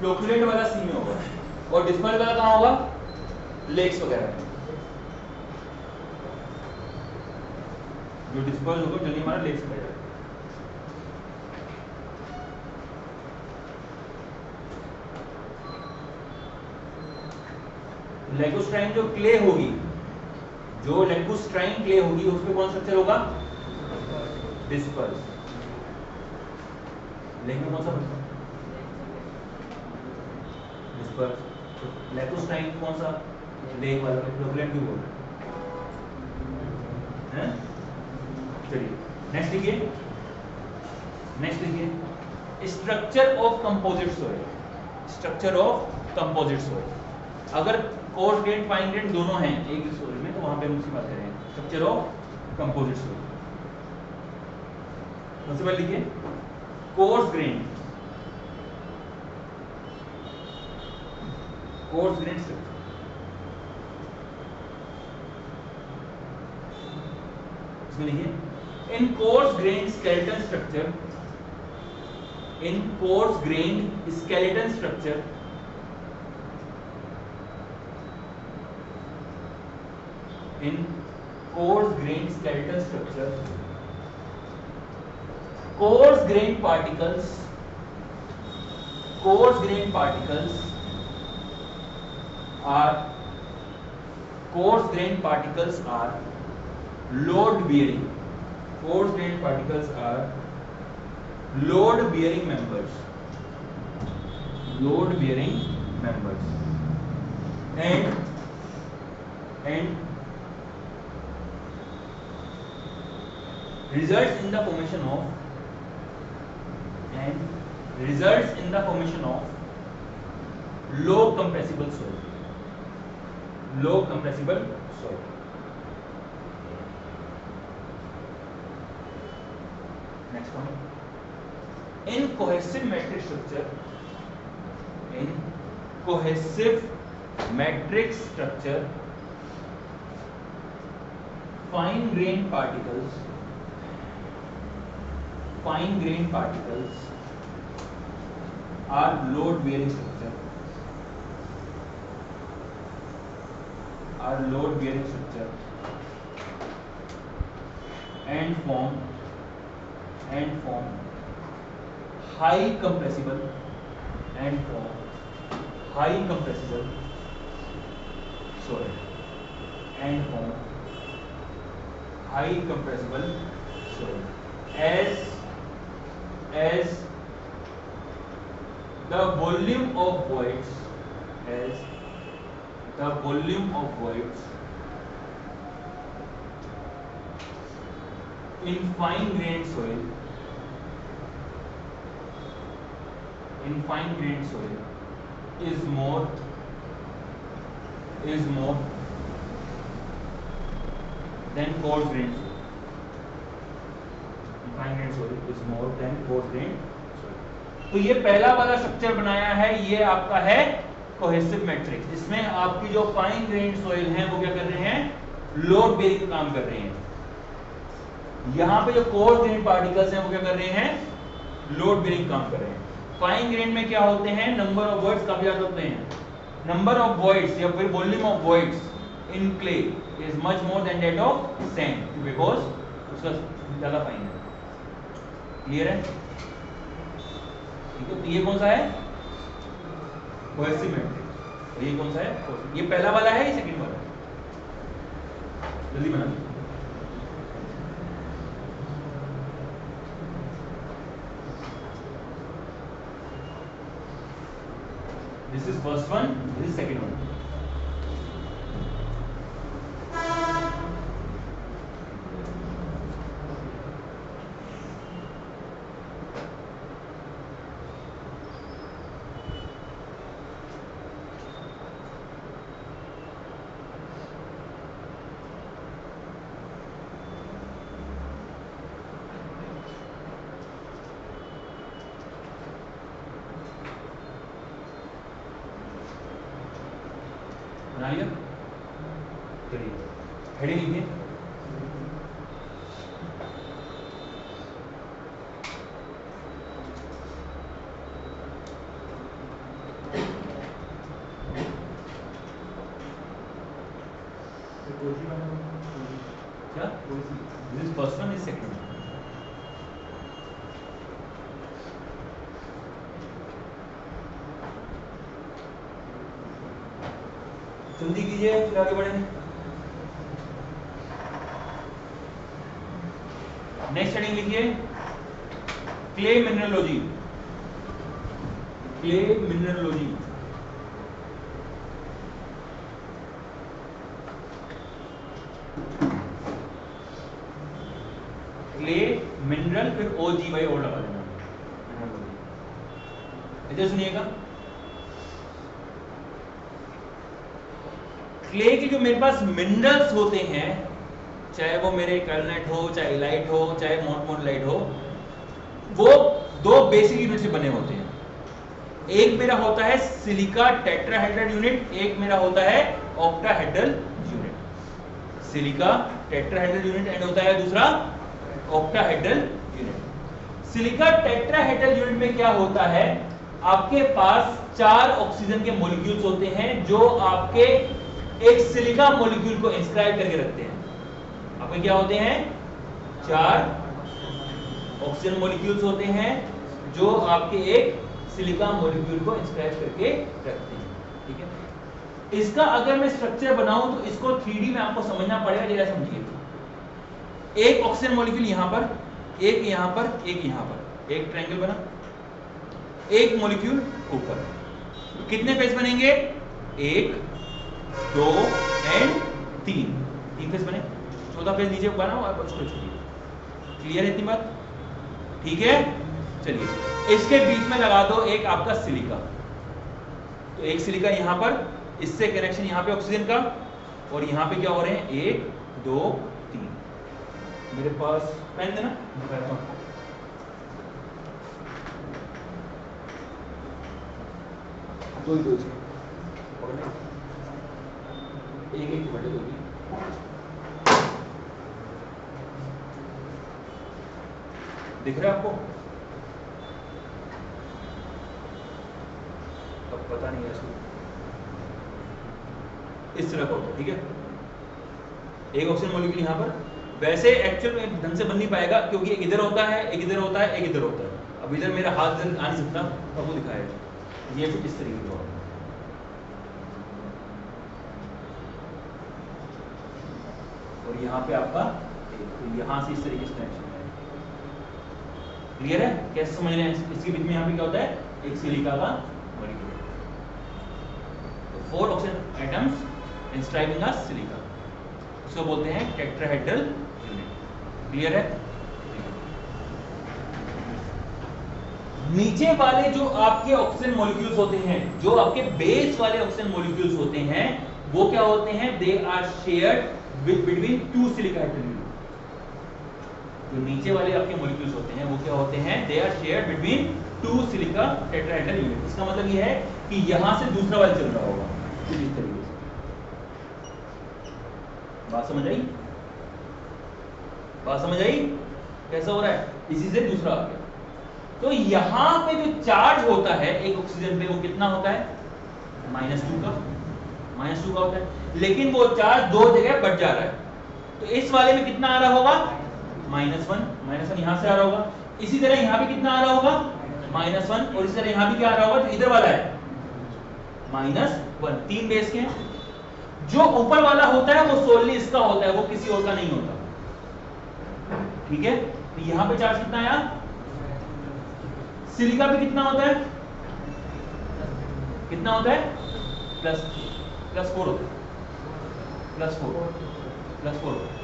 flocculate वाला सी में होगा और डिस्पर्ट वाला कहा होगा लेक्स वगैरह में जो डिस्पर्स होगा जल्दी हमारा लेक्स में जाएगा लेगोस्ट्राइन जो क्ले होगी जो लेगोस्ट्राइन क्ले होगी उसमें कौन सा होगा डिस्पर्स लेकिन कौन सा पर तो लेकोस्टाइन तो कौन सा देह वाला ग्लोबुलिन क्यों बोल रहे हैं चलिए नेक्स्ट लिखिए नेक्स्ट लिखिए structure of composite soil structure of composite soil अगर कोर्स ग्रेड फाइन ग्रेड दोनों हैं एक ही सोयल में तो वहां पे हम उसकी बात करें स्ट्रक्चर ऑफ कंपोजिट सोयल सबसे पहले लिखिए coarse grain coarse in coarse grain skeleton structure in coarse grain skeleton structure in coarse grain skeleton structure coarse grain particles coarse grain particles are coarse grained particles are load bearing. Coarse grained particles are load bearing members. Load bearing members. And results in the formation of low compressible soil low compressible soil. Next one, in cohesive matrix structure. In cohesive matrix structure, fine grain particles are load bearing structures. are load bearing structure and form and form high compressible and form high compressible solid and form high compressible solid as as the volume of voids as the volume of voids in fine grained soil in fine grained soil is more is more than coarse grained soil. Fine grained soil is more than coarse grained soil. तो ये पहला वाला structure बनाया है ये आपका है cohesive matrix इसमें आपकी जो फाइन ग्रेन सोइल है वो क्या कर रहे हैं लोड बेरिंग काम कर रहे हैं यहां पे जो कोर ग्रेन पार्टिकल्स हैं वो क्या कर रहे हैं लोड बेरिंग काम कर रहे हैं फाइन ग्रेन में क्या होते हैं नंबर ऑफ वर्ड्स काफी ज्यादा होते हैं नंबर ऑफ वॉइड्स या फिर volume of voids in clay is much more than that of sand because उसका ज्यादा फाइन है क्लियर है ठीक है तो ये कौन सा है कोहेसिव मैट्रिक्स ये कौन सा है ये पहला वाला है या सेकंड वाला जल्दी बना this is first one this is second one पे आगे बढ़े मिनरल्स होते हैं चाहे वो मेरे कर्नेट हो चाहे लाइट हो चाहे लाइट हो वो दो बेसिक यूनिट से बने होते हैं एक मेरा होता है सिलिका टेट्राहेड्रल यूनिट एक मेरा होता है octahedral unit silica tetrahedral unit and होता है दूसरा octahedral unit silica tetrahedral unit में क्या होता है आपके पास चार ऑक्सीजन के मोलिक्यूल्स होते हैं जो आपके एक सिलिका मोलिक्यूल को इंस्क्राइब करके रखते हैं आपके क्या होते हैं चार ऑक्सीजन मोलिक्यूल्स होते हैं जो आपके एक सिलिका मोलिक्यूल को इंस्क्राइब करके रखते हैं ठीक है इसका अगर मैं स्ट्रक्चर बनाऊं तो इसको थ्री में आपको समझना पड़ेगा जरा समझिए एक ऑक्सीजन मोलिक्यूल यहां पर एक यहां पर एक यहां पर एक ट्रायंगल बना एक मोलिक्यूल ऊपर कितने पेज बनेंगे एक दो एंड तीन तीन फेज बने चौदह फेज नीचे बना हुआ बच्चों छोड़िए क्लियर है इतनी बात ठीक है चलिए इसके बीच में लगा दो एक आपका सिलिका तो एक सिलिका यहां पर इससे कनेक्शन यहां पे ऑक्सीजन का और यहां पे क्या हो रहे हैं एक दो तीन मेरे पास पेन देना तो ही दो दिख रहा है आपको अब पता नहीं है इस तरह का होता ठीक है एक ऑक्सीजन मॉलिक्यूल यहां पर वैसे एक्चुअल में ढंग से बन नहीं पाएगा क्योंकि एक इधर होता है एक इधर होता है एक इधर होता है अब इधर मेरा हाथ इधर आ नहीं सकता तो वो दिखाया ये इस तरीके का और यहां पे आपका यहां से इस तरीके से क्लियर है कैसे समझ रहे हैं इसके बीच में यहाँ पे क्या होता है एक सिलिका का मॉलिक्यूल तो four oxygen atoms inscribe in silica उसको बोलते हैं टेट्राहेड्रल यूनिट क्लियर है नीचे वाले जो आपके ऑक्सीजन मॉलिक्यूल्स होते हैं जो आपके बेस वाले ऑक्सीजन मॉलिक्यूल्स होते हैं वो क्या होते हैं they are shared between two silica atoms जो नीचे वाले आपके मोलिक्यूल्स होते हैं वो क्या होते हैं they are share between two silica tetrahedral unit इसका मतलब ये है कि यहां से दूसरा वाला चल रहा होगा कुछ इस तरीके से बात समझ आई बात समझ आई कैसा हो रहा है इसी से दूसरा आ गया तो यहां पे जो चार्ज होता है एक ऑक्सीजन पे वो कितना होता है माइनस टू का माइनस टू का होता है लेकिन वो चार्ज दो जगह बढ़ जा रहा है तो इस वाले में कितना आ रहा होगा माइनस वन माइनस वन यहाँ से आ रहा होगा इसी तरह यहाँ भी कितना आ रहा होगा माइनस वन और इसी तरह यहाँ भी क्या आ रहा होगा जो इधर वाला है माइनस वन तीन बेस के हैं जो ऊपर वाला होता है वो सोलली इसका होता है वो किसी और का नहीं होता ठीक है तो यहां पे चार्ज कितना आया सिलिका पे कितना होता है कितना होता है प्लस प्लस फोर होता है प्लस फोर प्लस फोर होता है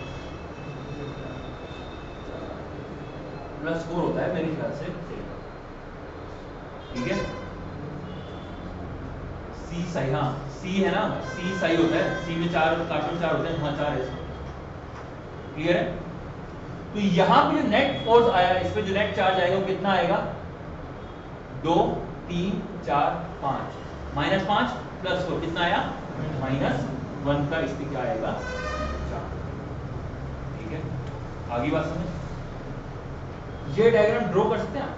प्लस फोर होता है मेरे ख्याल से ठीक है सी साई हाँ सी है ना सी साई होता है सी में चार कार्टून चार होते हैं हाँ चार है क्लियर है तो यहां पे जो नेट फोर्स आया इस पे जो नेट चार्ज आएगा वो कितना आएगा दो तीन चार पांच माइनस पांच प्लस फोर कितना आया माइनस वन का क्या आएगा चार ठीक है आगे बात समझ ये डायग्राम ड्रॉ कर सकते हैं आप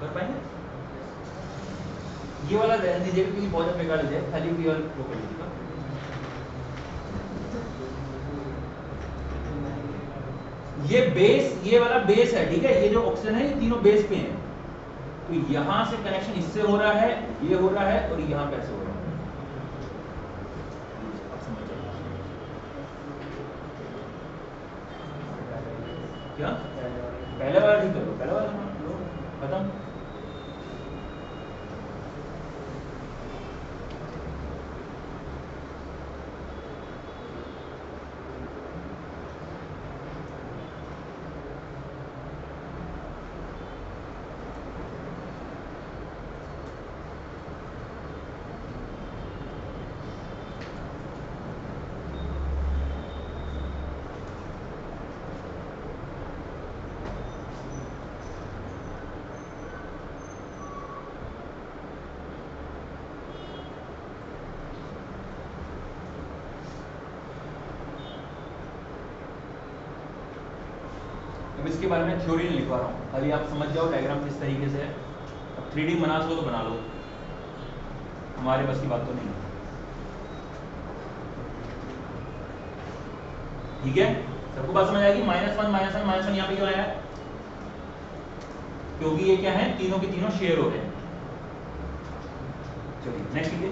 कर पाएंगे ये वाला रहने दीजिए क्योंकि बहुत बेकार है खाली भी और ड्रॉ कर लीजिएगा ये बेस ये वाला बेस है ठीक है ये जो ऑक्सीजन है ये तीनों बेस पे है तो यहां से कनेक्शन इससे हो रहा है ये हो रहा है और यहां कैसे हो रहा है क्या पहले वाला ठीक करो पहले वाला खत्म इसके बारे में थ्योरी नहीं लिखवा रहा हूँ खाली आप समझ जाओ डायग्राम किस तरीके से है अब थ्री डी बना सको तो बना लो हमारे बस की बात तो नहीं है ठीक है सबको बात समझ आएगी minus one minus one minus one यहाँ पे क्यों आया क्योंकि ये क्या है तीनों के तीनों शेयर हो रहे हैं चलिए नेक्स्ट देखिए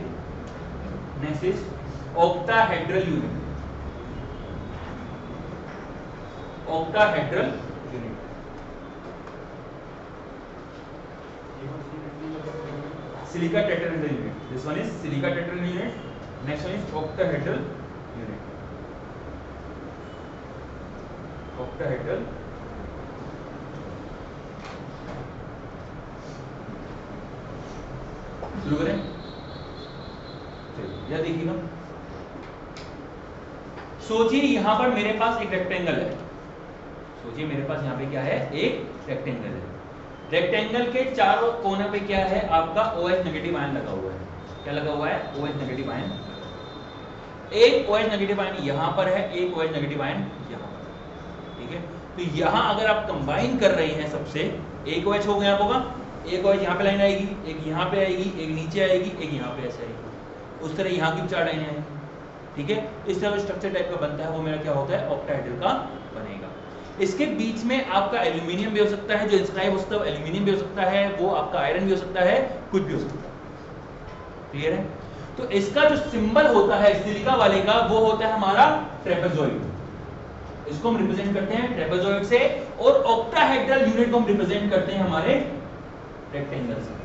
next is octahedral unit octahedral silica tetrahedral unit. This one is silica tetrahedral unit. Next one is octahedral unit. Octahedral. शुरू करें चलिए यह देखिएगा सोचिए यहां पर मेरे पास एक रेक्टेंगल है सोचिए मेरे पास यहां पे क्या है एक रेक्टेंगल है रेक्टेंगल के चारों कोने पे क्या है आपका ओ एच नेगेटिव आयन लगा हुआ है क्या लगा हुआ है ओ एच नेगेटिव आयन एक ओ एच नेगेटिव आयन यहां पर है एक ओ एच नेगेटिव आयन यहां पर ठीक है तो यहां अगर आप कंबाइन कर रहे हैं सबसे एक ओ एच हो गया होगा एक ओ एच यहाँ पे लाइन आएगी एक यहाँ पे आएगी एक नीचे आएगी एक यहाँ पे ऐसे आएगी उस तरह यहाँ की चार लाइनें हैं ठीक है इस तरह स्ट्रक्चर टाइप का बनता है वो मेरा क्या होता है ऑक्टाहाइड्रल का इसके बीच में आपका एल्यूमिनियम भी हो सकता है जो इंस्क्राइब हो सकता है एल्यूमिनियम भी हो सकता है वो आपका आयरन भी हो सकता है कुछ भी हो सकता है क्लियर है तो इसका जो सिंबल होता है सिलिका वाले का वो होता है हमारा ट्रेपेजोइड इसको हम रिप्रेजेंट करते हैं ट्रेपेजोइड से और ऑक्टाहेड्रल यूनिट को हम रिप्रेजेंट करते हैं हमारे रेक्टेंगल से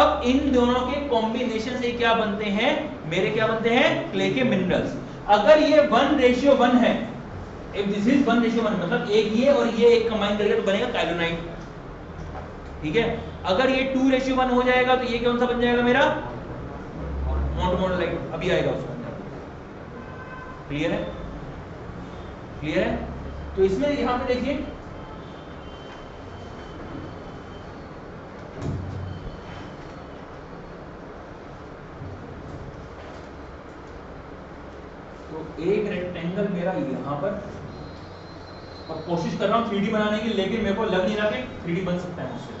अब इन दोनों के कॉम्बिनेशन से क्या बनते हैं मेरे क्या बनते हैं क्ले के मिनरल्स अगर ये वन रेशियो वन है if this is one ratio one मतलब एक ये और ये एक कंबाइन करके तो बनेगा काइलोनाइट ठीक है अगर ये टू रेशियो वन हो जाएगा तो ये कौन सा बन जाएगा मेरा मोनोमोनोलाइट अभी आएगा उसके अंदर क्लियर है क्लियर है तो इसमें यहां पे देखिए तो एक रेक्टेंगल मेरा यहां पर और कोशिश कर रहा हूँ थ्री बनाने की लेकिन मेरे को लग नहीं रहा कि डी बन सकता है मुझसे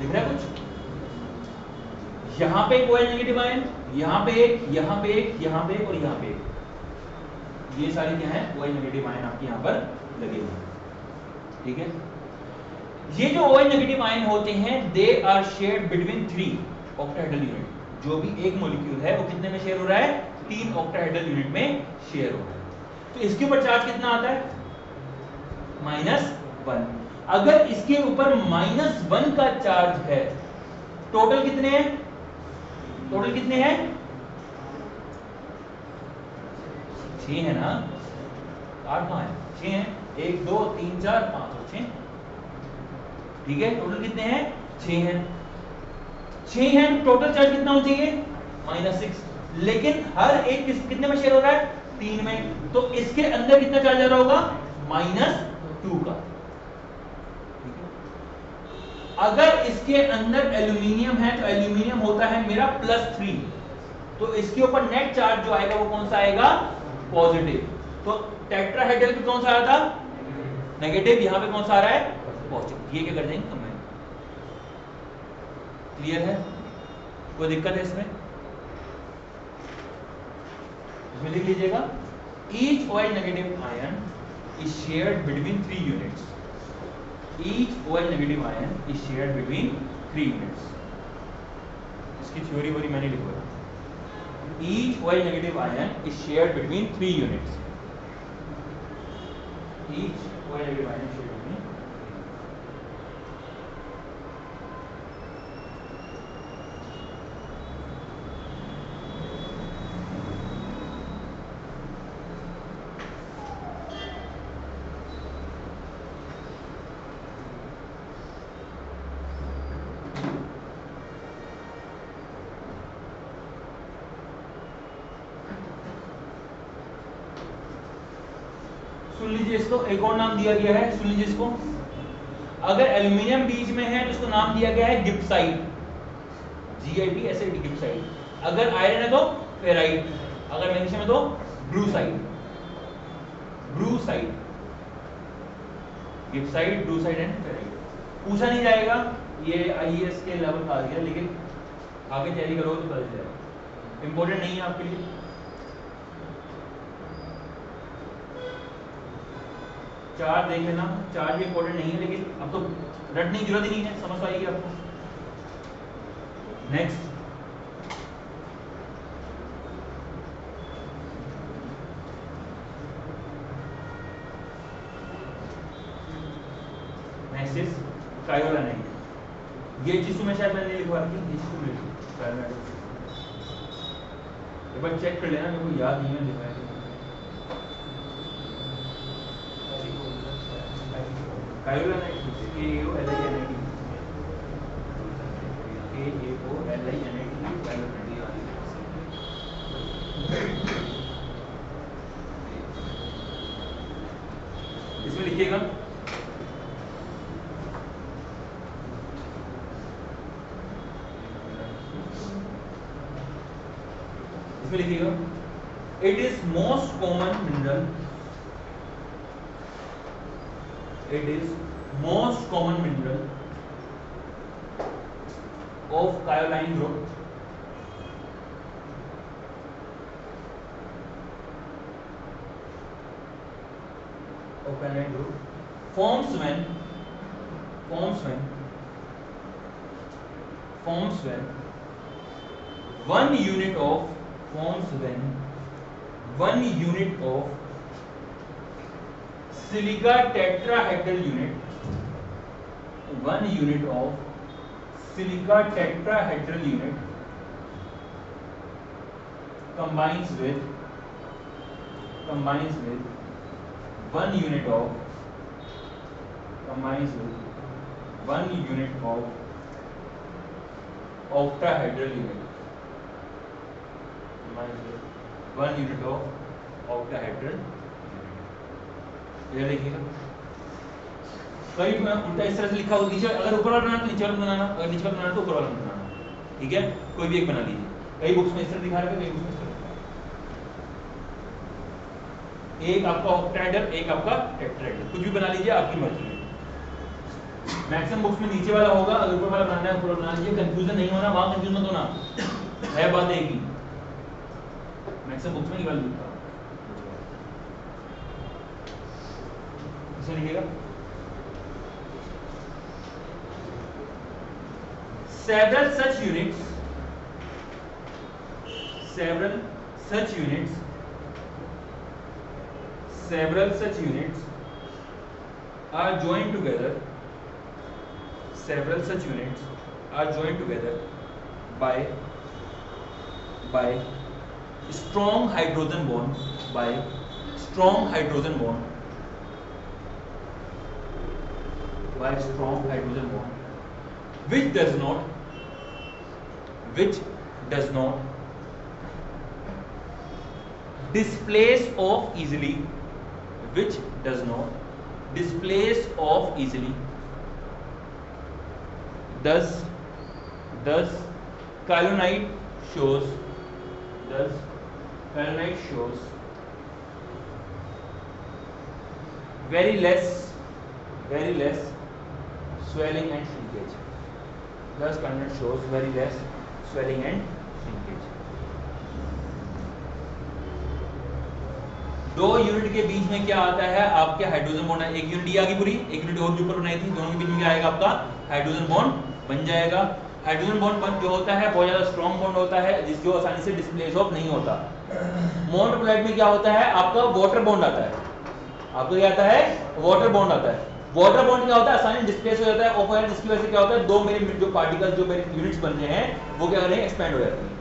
दिख रहा है कुछ यहां पे कोई नेगेटिव आयन यहां पे एक यहां पे एक यहां पे एक और यहां पे एक ये सारे क्या है कोई नेगेटिव आयन आपके यहां पर लगे हुए ठीक है ये जो ओ नेगेटिव आयन होते हैं they are shared between three octahedral unit जो भी एक मॉलिक्यूल है वो कितने में शेयर हो रहा है तीन ऑक्टाहेड्रल यूनिट में शेयर हो रहा है तो इसके ऊपर चार्ज कितना आता है माइनस वन अगर इसके ऊपर माइनस वन का चार्ज है टोटल कितने हैं टोटल कितने हैं छ है ना आठ कहा है छ है एक दो तीन चार पांच और ठीक है टोटल कितने हैं छह हैं छह है टोटल चार्ज कितना हो चाहिए माइनस सिक्स लेकिन हर एक किस कितने में शेयर हो रहा है तीन में तो इसके अंदर कितना चार्ज आ रहा होगा माइनस टू का अगर इसके अंदर एल्यूमिनियम है तो एल्यूमिनियम होता है मेरा प्लस थ्री तो इसके ऊपर नेट चार्ज जो आएगा वो कौन सा आएगा पॉजिटिव तो टेट्राहेड्रल पे कौन सा आया था नेगेटिव यहां पे कौन सा आ रहा है पॉजिटिव ये क्या कर देंगे कमेंट क्लियर है कोई दिक्कत है इसमें इसमें लिख लीजिएगा each oil negative ion is shared between three units each OH negative ion is shared between three units. इसकी थ्योरी वोरी मैंने लिखो है each OH negative ion is shared between three units. Each OH negative ion is shared दिया गया है सुन लीजिए इसको अगर एल्यूमिनियम बीज में है तो इसको नाम दिया गया है गिप्साइड जी आई पी एस आई गिप्साइड अगर आयरन है तो फेराइट अगर मैग्नीशियम है तो ब्रूसाइड ब्रूसाइड गिप्साइड ब्रूसाइड एंड फेराइट पूछा नहीं जाएगा ये आईएएस के लेवल का आ गया लेकिन आगे तैयारी करोगे तो पता चल जाएगा इंपॉर्टेंट नहीं है आपके लिए चार देख लेना चार भी इंपॉर्टेंट नहीं है लेकिन अब तो रटने की जरूरत ही नहीं है समझ पाएगी तो आपको नेक्स्ट ये चीज तो में शायद मैंने लिखवा रखी ये चीज तुम्हें तो एक बार चेक कर लेना मेरे को याद नहीं है लिखवाया है इसमें लिखिएगा इसमें लिखिएगा it is most common mineral it is most common mineral of kaoline group of kaoline group forms when forms when forms when one unit of forms when one unit of silica tetrahedral unit one unit of silica tetrahedral unit combines with combines with one unit of combines with one unit of octahedral unit combines with one unit of octahedral unit ये देखिएगा कभी उल्टा इस तरह से लिखा हो नीचे अगर ऊपर वाला बनाना तो नीचे वाला बनाना अगर नीचे वाला बनाना तो ऊपर वाला बनाना ठीक है कोई भी एक बना लीजिए कई बुक्स में इस तरह दिखा रहे हैं कई बुक्स में इस तरह एक आपका ऑक्टाइडर एक आपका टेट्राइडर कुछ भी बना लीजिए आपकी मर्जी है मैक्सिमम बुक्स में नीचे वाला होगा अगर ऊपर वाला बनाना है ऊपर बना लीजिए कंफ्यूजन नहीं होना वहां कंफ्यूजन मत होना है बात एक ही मैक्सिमम बुक्स में ये वाला लिखा इसे लिखिएगा several such units several such units several such units are joined together several such units are joined together by by strong hydrogen bond by strong hydrogen bond by strong hydrogen bond which does not which does not displace off easily which does not displace off easily thus thus calonite shows thus calonite shows very less very less swelling and shrinkage thus calonite shows very less swelling and shrinkage. दो unit के बीच में क्या आता है आपके hydrogen bond एक unit आगे पूरी एक यूनिट और ऊपर बनाई थी दोनों के बीच में क्या आएगा आपका हाइड्रोजन बॉन्ड बन जाएगा हाइड्रोजन बॉन्ड जो होता है बहुत ज्यादा स्ट्रॉन्ग बॉन्ड होता है जिसको आसानी से डिस्प्लेस ऑफ नहीं होता मोनोक्लोराइड में क्या होता है आपका वाटर बॉन्ड आता है आपको क्या आता है वाटर बॉन्ड आता है वाटर बॉन्ड क्या होता है आसानी डिस्प्लेस हो जाता है ओपन जिसकी वजह से क्या होता है दो मेरे जो पार्टिकल जो मेरे यूनिट्स बन रहे हैं वो क्या हो एक्सपेंड हो जाते हैं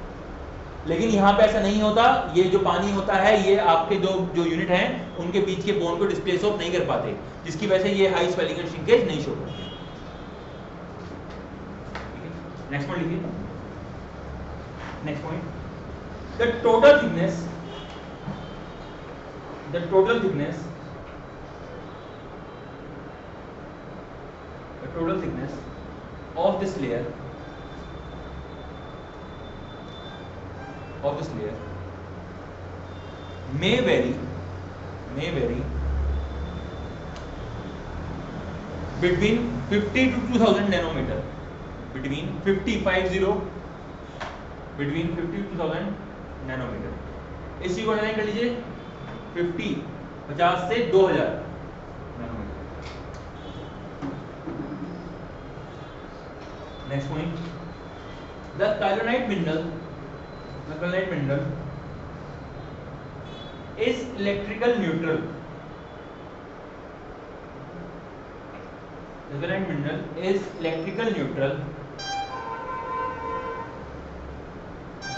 लेकिन यहाँ पे ऐसा नहीं होता ये जो पानी होता है ये आपके जो जो यूनिट हैं उनके बीच के बोन को डिस्प्लेस ऑफ नहीं कर पाते जिसकी वजह से ये हाई स्वेलिंग एंड श्रिंकेज नहीं शो करते नेक्स्ट पॉइंट लिखिए next point the total thickness the total thickness total thickness of this layer of this layer may vary may vary between 50 to 2000 nanometer between 550 between 50 to 2000 nanometer इसी को design कर लीजिए 50 50 से 2000 Next point. The kaolinite mineral, the kaolinite mineral is electrical neutral. The kaolinite mineral is electrical neutral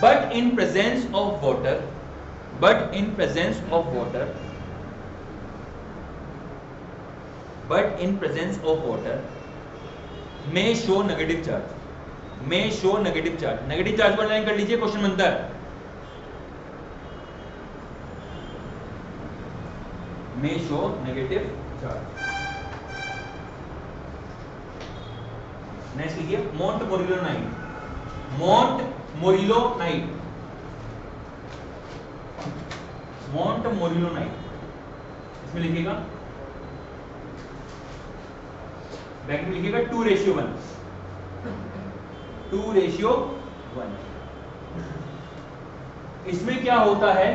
but in presence of water but in presence of water but in presence of water may show negative charge may show negative charge negative charge पर line कर लीजिए question बनता है may show negative charge next लिखिए मोंट Morillo night montmorillonite montmorillonite इसमें लिखिएगा bank में लिखिएगा two ratio one two ratio one इसमें क्या होता है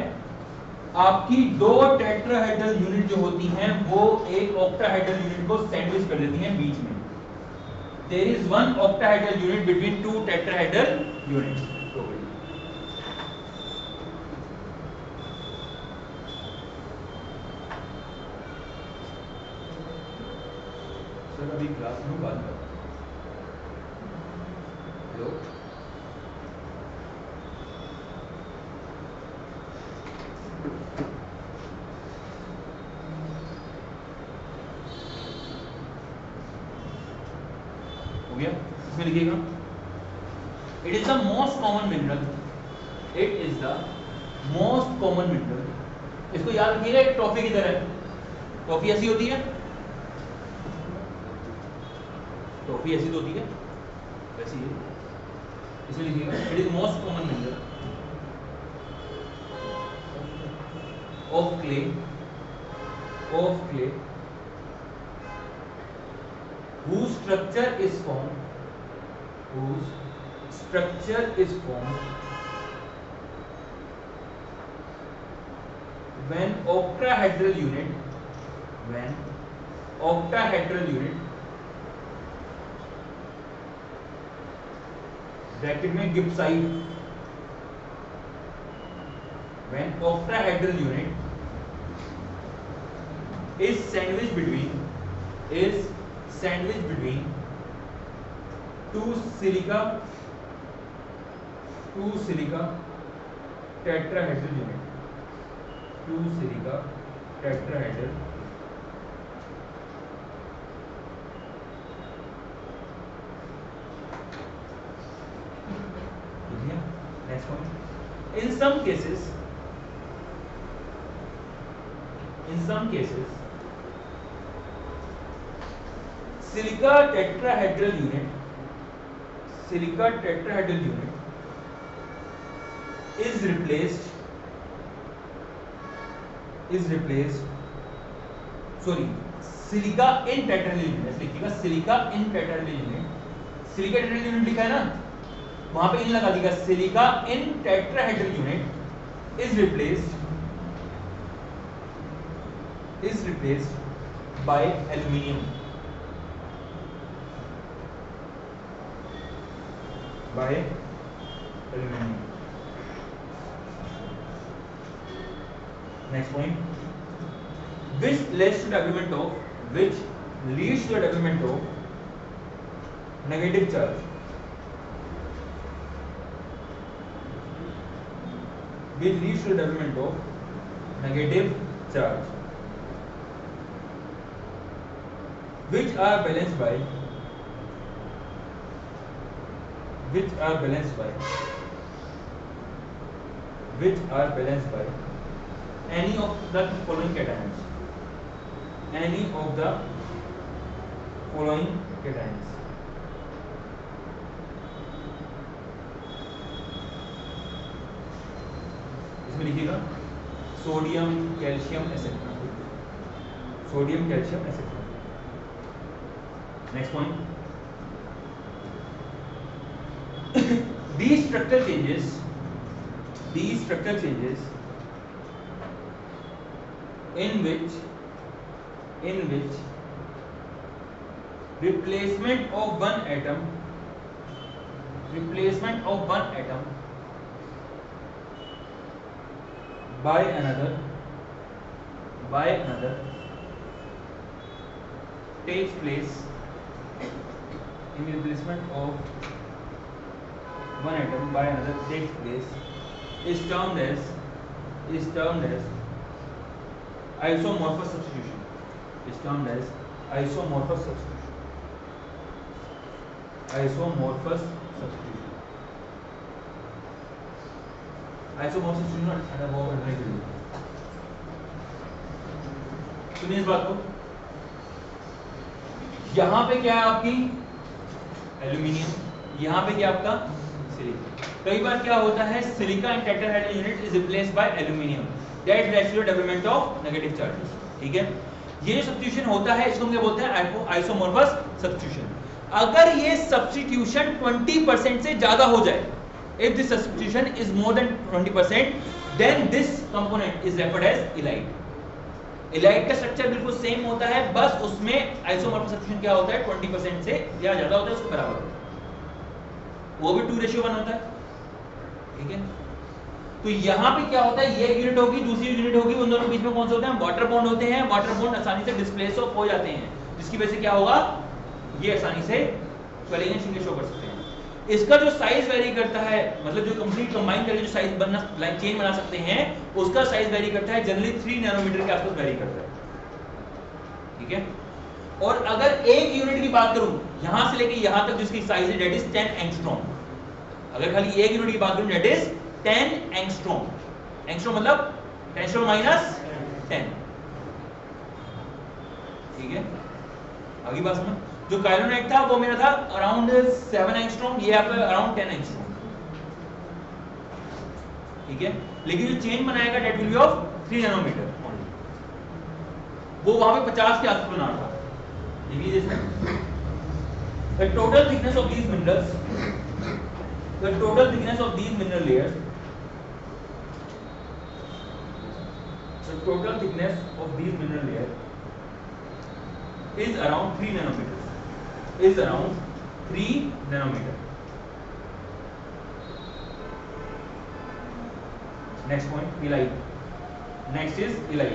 आपकी दो टेट्राहेड्रल यूनिट जो होती हैं वो एक ऑक्टाहेड्रल यूनिट को सैंडविच कर देती हैं बीच में there is one octahedral unit between two tetrahedral unit अपनी क्लास में बात करते हेलो हो गया इसमें लिखिएगा it is the most common mineral it is the most common mineral इसको याद रखिएगा एक ट्रॉफी की तरह टॉफी ऐसी होती है ट्रॉफी ऐसी तो होती है वैसी है इसे लीजिएगा it is most common major of clay of clay who structure is form whose structure is form when octahedral unit when octahedral unit bracket में gibbsite when octahedral unit is sandwiched between is sandwiched between two silica two silica tetrahedral unit two silica tetrahedral in some cases in some cases silica tetrahedral unit silica tetrahedral unit is replaced is replaced sorry silica in tetrahedral unit likhega silica in tetrahedral unit silica tetrahedral unit likha hai na वहां पे इन लगा दिया silica in tetrahedral unit is replace is replace by aluminium by aluminium next point which less to development of which leads to development of negative charge which leads to the development of negative charge which are balanced by which are balanced by which are balanced by any of the following cations any of the following cations इसमें लिखिएगा sodium calcium etcetera sodium calcium etcetera next point the structure changes the structure changes in which in which replacement of one atom replacement of one atom by another by another takes place in replacement of one atom by another takes place is termed as is termed as isomorphous substitution is termed as isomorphous substitution isomorphous substitution isomorphic unit and amorphic unit सुनिए इस बात को यहां पे क्या है आपकी aluminium यहां पे क्या आपका सिलिका कई बार क्या होता है silica and tetrahedral unit is replace by aluminium that ratio development of negative charges ठीक है ये जो सब्स्टिट्यूशन होता है इसको हम क्या बोलते हैं आइसोमोर्फस सब्स्टिट्यूशन अगर ये सब्स्टिट्यूशन 20% से ज्यादा हो जाए If the substitution is more than 20%, then this component is referred as elide. elide ka structure bilkul same hota hai bas usme isomorphic substitution kya hota hai 20% se ya zyada hota hai usko barabar hota hai wo bhi 2 ratio 1 होता है ठीक है तो यहां पे क्या होता है ये यूनिट होगी दूसरी यूनिट होगी उन दोनों बीच में कौन से होते हैं वाटर बॉन्ड होते हैं वाटर बॉन्ड आसानी से डिस्प्लेस हो जाते हैं जिसकी वजह से क्या होगा ये आसानी से स्वेलिंग शो कर सकते हैं इसका जो साइज वेरी करता है मतलब जो कंप्लीट कंबाइन करके जो साइज बनना लाइन चेन बना सकते हैं उसका साइज वेरी करता है जनरली थ्री नैनोमीटर के आसपास वेरी करता है ठीक है और अगर एक यूनिट की बात करूं यहां से लेके यहां तक जिसकी साइज है डेट इज टेन एंगस्ट्रॉम अगर खाली एक यूनिट की बात करूं that is ten angstrom angstrom मतलब टेंस्ट्रॉम माइनस टेन ठीक है आगे बात समझ जो कैलोरी था वो मेरा था अराउंड सेवन एंगस्ट्रॉम ये आपका अराउंड टेन एंगस्ट्रॉम ठीक है लेकिन जो चेन बनाएगा that will be of three nanometre वो वहां पे पचास के आसपास बना था total thickness of these minerals total thickness of these mineral layers total thickness of these mineral layer is around three nanometre is around 3 nanometer. Next point, elite. Next is elite.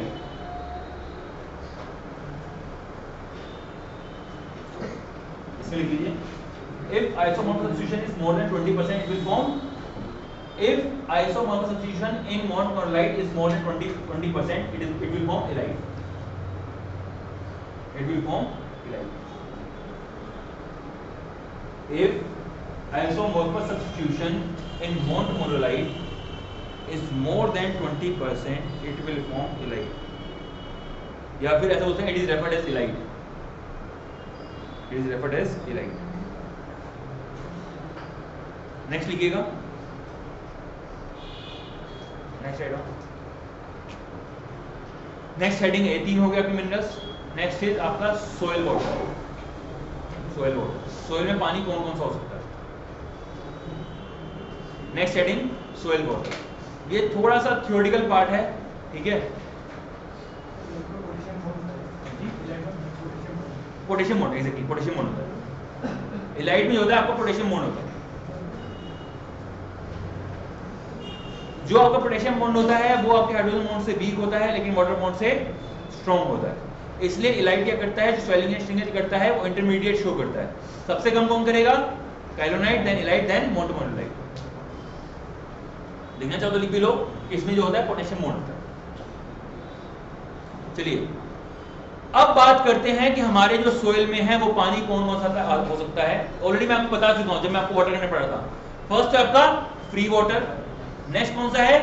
इसमें लिख लीजिए if isomorphic substitution is more than 20% it will form if isomorphic substitution in monoclonite is more than 20 20% it is it will form elite it will form elite if isomorphic substitution in montmorillite is more than 20% it will form elite या फिर ऐसा बोलते हैं it is referred as elite it is referred as elite next लिखिएगा next heading next heading eighteen हो गया आपकी minerals next is आपका soil water soil water soil में पानी कौन कौन सा हो सकता है नेक्स्ट हेडिंग सोयल वाटर ये थोड़ा सा थियोरिटिकल पार्ट है ठीक है पोटेशियम मोन एग्जैक्टली पोटेशियम मोन होता है इलाइट में होता है आपका पोटेशियम मोन होता है जो आपका पोटेशियम बॉन्ड होता है वो आपके हाइड्रोजन बॉन्ड से वीक होता है लेकिन वाटर बॉन्ड से स्ट्रॉन्ग होता है इसलिए इलाइट क्या करता है जो स्वेलिंग एंड स्ट्रिंगेज करता है वो इंटरमीडिएट शो करता है सबसे कम कौन करेगा kaolinite then illite then montmorillonite लिखना चाहो तो लिख भी लो इसमें जो होता है पोटेशियम मोन होता है चलिए अब बात करते हैं कि हमारे जो सोयल में है वो पानी कौन कौन सा हो सकता है ऑलरेडी मैं आपको बता चुका हूं जब मैं आपको वाटर करने पड़ा था फर्स्ट है आपका फ्री वाटर नेक्स्ट कौन सा है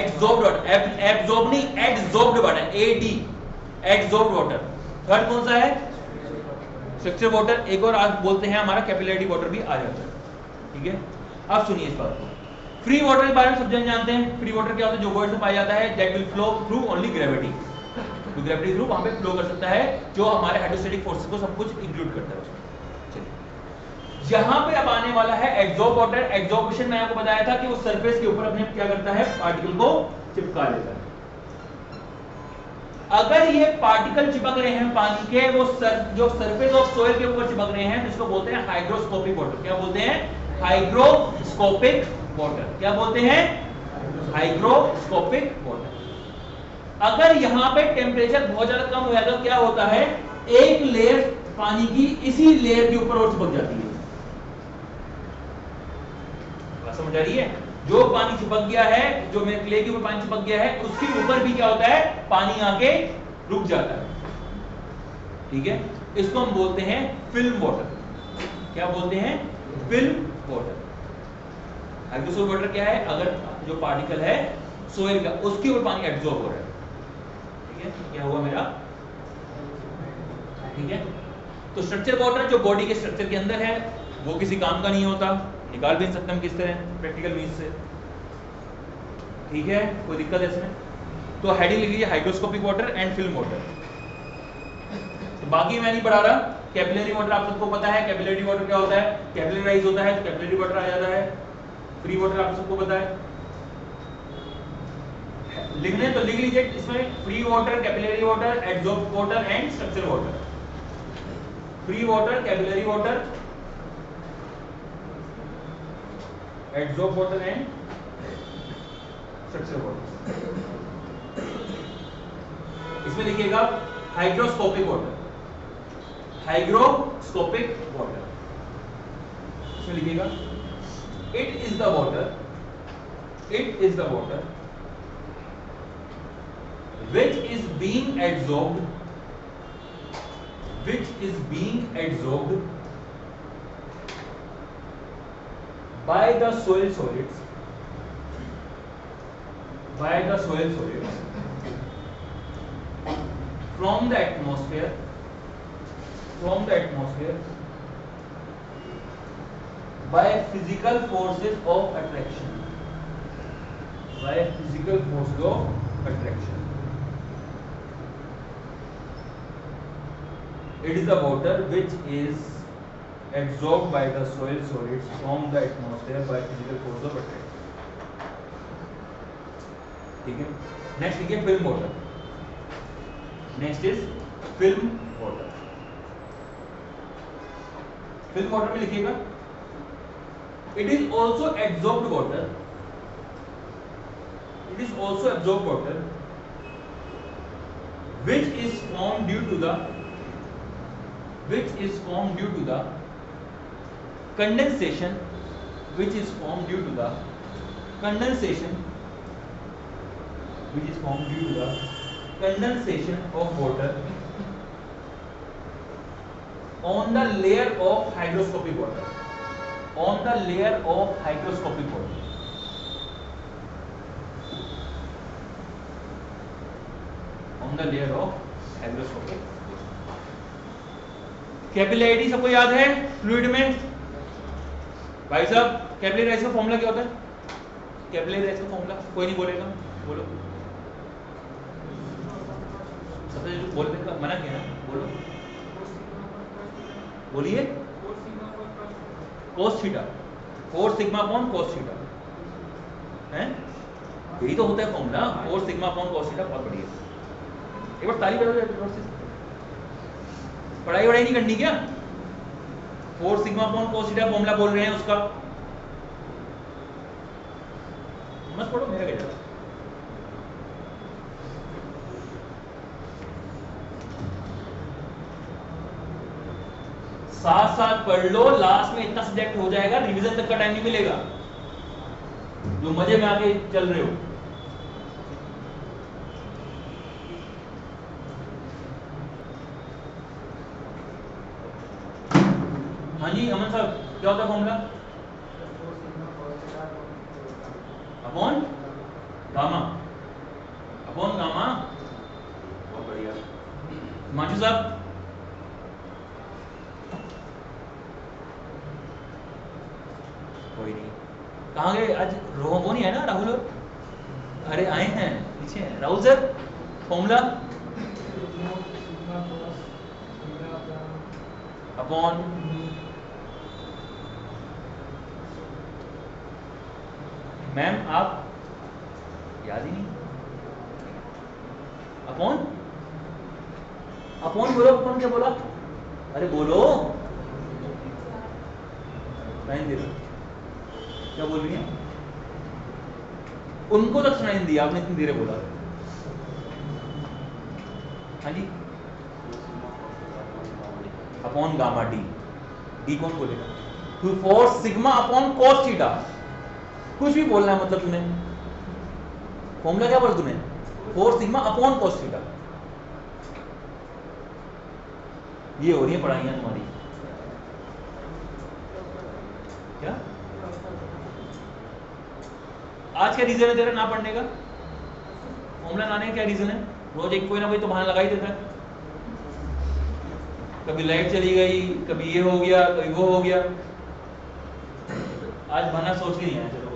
एब्जॉर्ब एब्जॉर्ब नहीं एड्सॉर्ब्ड वाटर ए डी एक्सोट वाटर थर्ड कौन सा है स्ट्रक्चर वाटर एक और आप बोलते हैं हमारा कैपिलरी वाटर भी आ जाता है ठीक है अब सुनिए इस बात को फ्री वाटर के बारे में सब जन जानते हैं फ्री वाटर क्या होता है जो वर्ड से पाया जाता है that will flow through only gravity तो ग्रेविटी थ्रू वहां पे फ्लो कर सकता है जो हमारे हाइड्रोस्टेटिक फोर्सेस को सब कुछ इंक्लूड करता है यहां पे अब आने वाला है एग्जॉर्ब वाटर एग्जॉर्बेशन मैंने आपको बताया था कि वो सरफेस के ऊपर अपने क्या करता है पार्टिकल को चिपका लेता है अगर ये पार्टिकल चिपक रहे हैं पानी के वो सर, जो सरफेस ऑफ सोयल के ऊपर चिपक रहे हैं जिसको बोलते हैं हाइड्रोस्कोपिक वाटर क्या बोलते हैं हाइड्रोस्कोपिक वाटर क्या बोलते हैं हाइड्रोस्कोपिक वाटर अगर यहां पे टेम्परेचर बहुत ज्यादा कम हो तो क्या होता है एक लेयर पानी की इसी लेयर के ऊपर और चिपक जाती है समझ आ रही है जो पानी चिपक गया है जो मेरे क्ले के ऊपर पानी चिपक गया है उसके ऊपर भी क्या होता है पानी आके रुक जाता है ठीक है इसको हम बोलते हैं फिल्म वॉटर क्या बोलते हैं फिल्म वॉटर हाइड्रोसोल क्या है अगर जो पार्टिकल है सोयल का उसके ऊपर पानी एब्जॉर्ब हो रहा है ठीक है क्या हुआ मेरा ठीक है तो स्ट्रक्चर वॉटर जो बॉडी के स्ट्रक्चर के अंदर है वो किसी काम का नहीं होता निकाल भी सकते हम किस तरह प्रैक्टिकल मीन से ठीक है कोई दिक्कत है इसमें तो हेडिंग लिख लीजिए hydroscopic water and film water तो बाकी मैं नहीं पढ़ा रहा कैपिलरी वाटर आप सबको पता है कैपिलरी वाटर क्या होता है कैपिलराइज होता है तो कैपिलरी वाटर आ जाता है फ्री वाटर आप सबको पता है लिखने तो लिख लीजिए इसमें free water capillary water adsorb water and structure water free water capillary water एक्सोपोर्टल and structural इसमें लिखिएगा हाइग्रोस्कोपिक वॉटर हाइग्रोस्कोपिक वॉटर इसमें लिखिएगा it is the water it is the water which is being absorb which is being absorbed by the soil solids by the soil solids from the atmosphere from the atmosphere by physical forces of attraction by physical forces of attraction it is the water which is absorbed by the soil solids from the atmosphere by physical force of attraction ठीक है next लिखिए film water next is film water film water में लिखिएगा it is also absorbed water it is also absorbed water which is formed due to the which is formed due to the condensation which is formed due to the condensation which is formed due to the condensation of water on the layer of hygroscopic water on the layer of hygroscopic water on the layer of hygroscopic capillarity sabko yaad hai fluid mein भाई साहब capillary rise का formula क्या होता है capillary rise का formula कोई नहीं बोलेगा बोलो सबसे जो बोलने का मना किया बोलो बोलिए cos theta cos sigma upon cos theta है यही तो होता है formula cos sigma upon cos theta बहुत बढ़िया एक बार ताली बजा पढ़ाई वढ़ाई नहीं करनी क्या four sigma upon cos theta formula बोल रहे हैं उसका मत पढ़ो मेरा बेटा साथ साथ पढ़ लो लास्ट में इतना सब्जेक्ट हो जाएगा रिवीजन तक का टाइम नहीं मिलेगा जो मजे में आगे चल रहे हो जी अमन साहब क्या होता formula upon gamma upon gamma बहुत बढ़िया माजू साहब कोई नहीं कहाँ गए आज रोह वो नहीं है ना राहुल अरे आए हैं पीछे हैं Rahul sir formula upon ma'am आप याद ही नहीं अपॉन अपॉन बोलो अपॉन क्या बोला अरे बोलो साइन दे क्या बोल रही है उनको तक तो साइन दिया आपने इतनी देर बोला हाँ जी अपॉन गामा डी डी कौन बोलेगा two four sigma upon cos theta कुछ भी बोलना है मतलब तुम्हें फॉर्मूला क्या बोला तुम्हें फोर सिग्मा अपॉन कॉस ये हो रही है पढ़ाइया तुम्हारी क्या आज क्या रीजन है तेरा ना पढ़ने का फॉर्मूला लाने का क्या रीजन है रोज एक कोई ना कोई तो बहाना लगा ही देता है कभी लाइट चली गई कभी ये हो गया कभी वो हो गया आज बहाना सोच के नहीं आया चलो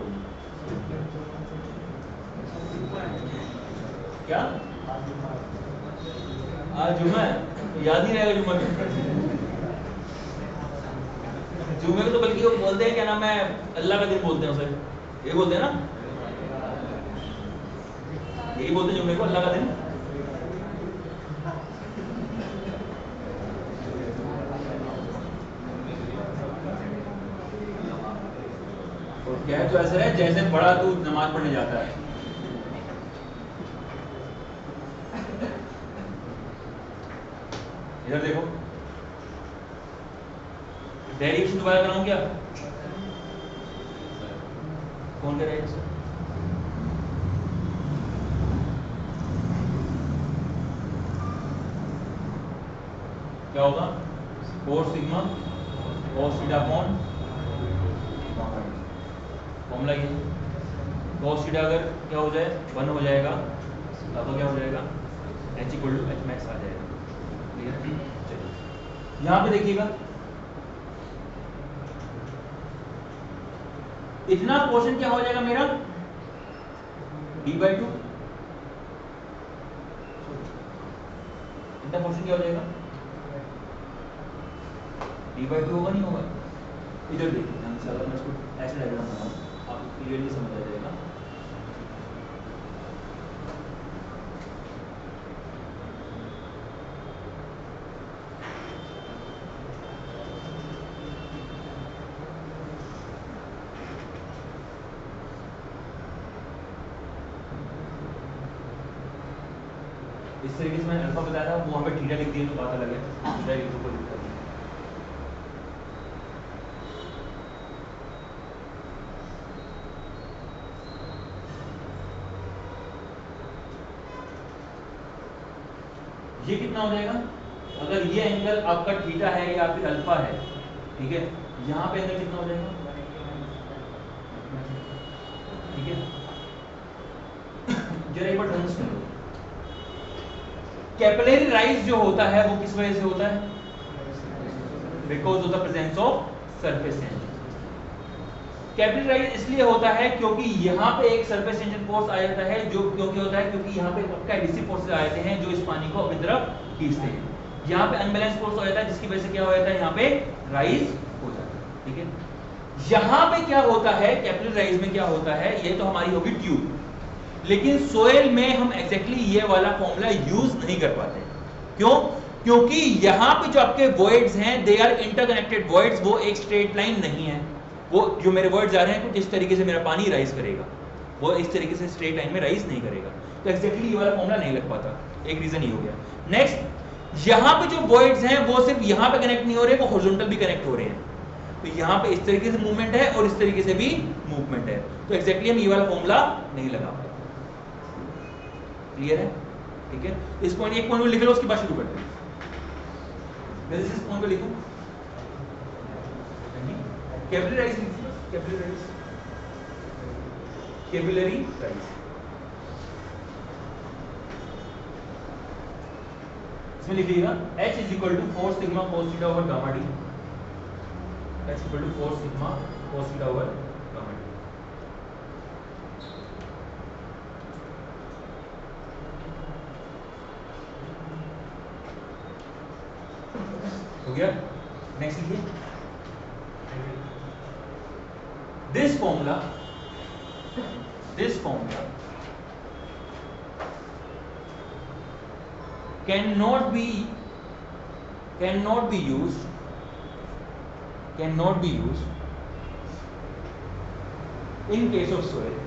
क्या आज जुमा है याद ही रहेगा जुमा के जुमे को तो बल्कि वो बोलते हैं क्या नाम है अल्लाह का दिन बोलते हैं उसे ये बोलते हैं ना यही बोलते हैं जुमे को अल्लाह का दिन क्या है तो ऐसा है जैसे बड़ा तू नमाज पढ़ने जाता है इधर देखो डेरिवेशन दोबारा कराऊं क्या कौन कह रहे हैं क्या होगा four sigma cos theta upon formula की कॉस थीटा अगर क्या हो जाए वन हो जाएगा तब क्या हो जाएगा H equal to H max आ जाएगा यहां पे देखिएगा इतना पोर्शन क्या हो जाएगा मेरा डी बाई टू इतना पोर्शन क्या हो जाएगा डी बाई टू होगा नहीं होगा इधर देखिए ऐसे डायग्राम बनाऊँ आपको क्लियरली समझ आ जाएगा इंडिया लिख दिए तो बात अलग है मीटर लिख दो कोई दिक्कत ये कितना हो जाएगा अगर ये एंगल आपका थीटा है या फिर अल्फा है ठीक है यहां पे एंगल कितना हो जाएगा कैपिलरी राइज जो होता है वो किस वजह से होता है because of the presence of surface tension capillary rise इसलिए होता है क्योंकि यहाँ पे एक सरफेस एंजन फोर्स आ जाता है जो क्योंकि होता है क्योंकि यहाँ पे पक्का एडिसिव फोर्सेज आ जाते हैं जो इस पानी को अपनी तरफ खींचते हैं यहाँ पे अनबैलेंस फोर्स हो जाता है जिसकी वजह से क्या हो जाता है यहाँ पे राइज हो जाता है ठीक है यहाँ पे क्या होता है कैपिलरी राइज में क्या होता है ये तो हमारी होगी ट्यूब लेकिन सोयल में हम एग्जैक्टली exactly ये वाला फॉर्मूला यूज नहीं कर पाते क्यों क्योंकि यहाँ पे जो आपके वर्ड्स हैं दे आर इंटरकनेक्टेड वर्ड्स वो एक स्ट्रेट लाइन नहीं है वो जो मेरे वर्ड्स आ रहे हैं कुछ इस तरीके से मेरा पानी राइज करेगा वो इस तरीके से स्ट्रेट लाइन में राइज नहीं करेगा तो एग्जैक्टली ये वाला फॉर्मूला नहीं लग पाता एक रीजन ही हो गया नेक्स्ट यहाँ पे जो वर्ड्स हैं वो सिर्फ यहाँ पे कनेक्ट नहीं हो रहे वो हॉर्जोंटल भी कनेक्ट हो रहे हैं तो यहाँ पे इस तरीके से मूवमेंट है और इस तरीके से भी मूवमेंट है तो एग्जैक्टली हम ये वाला फॉर्मूला नहीं लगा क्लियर है ठीक है इस पॉइंट एक पॉइंट को लिख लो उसके बाद शुरू करते हैं मैं इस पॉइंट को लिखिएगा is equal to four sigma cos over gamma D equal to four sigma over हो गया नेक्स्ट लिखिए this formula this formula can not be can not be use can not be use in case of soil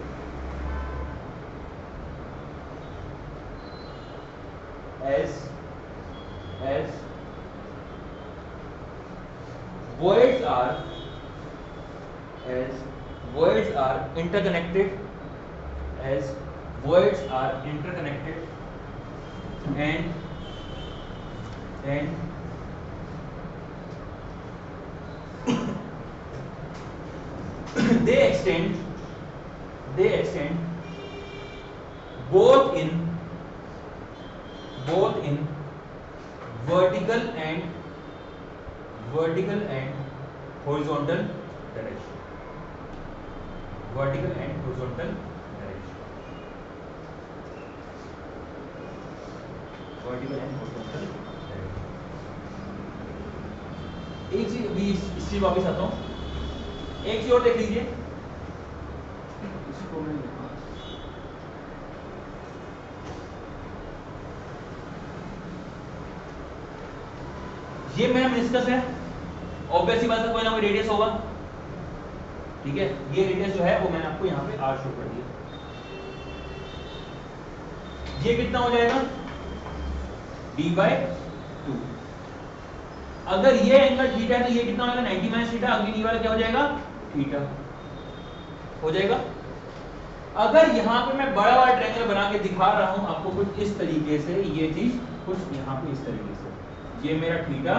कुछ यहाँ पे इस तरीके से ये मेरा थीटा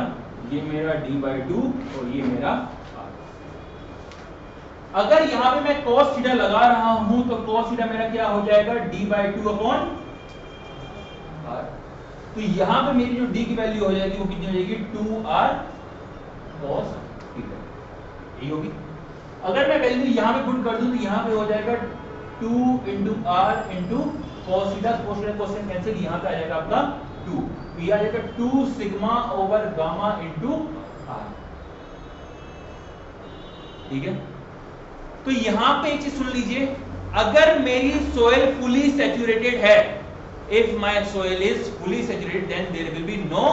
ये मेरा डी बाई टू और ये मेरा अगर यहाँ पे मैं cos थीटा लगा रहा हूं तो cos थीटा मेरा क्या हो जाएगा d by two upon R तो यहां पे मेरी जो d की वैल्यू हो जाएगी वो कितनी हो जाएगी टू आर cos थीटा यही होगी अगर मैं वैल्यू यहां पे पुट कर दूं तो यहां पे हो जाएगा two into R into cos theta cos theta cancel यहां पे आ जाएगा आपका टू पी आ जाएगा two sigma over gamma into R ठीक है तो यहां पे एक चीज सुन लीजिए अगर मेरी सोयल फुली सेचुरेटेड है if my soil is fully saturated then there will be no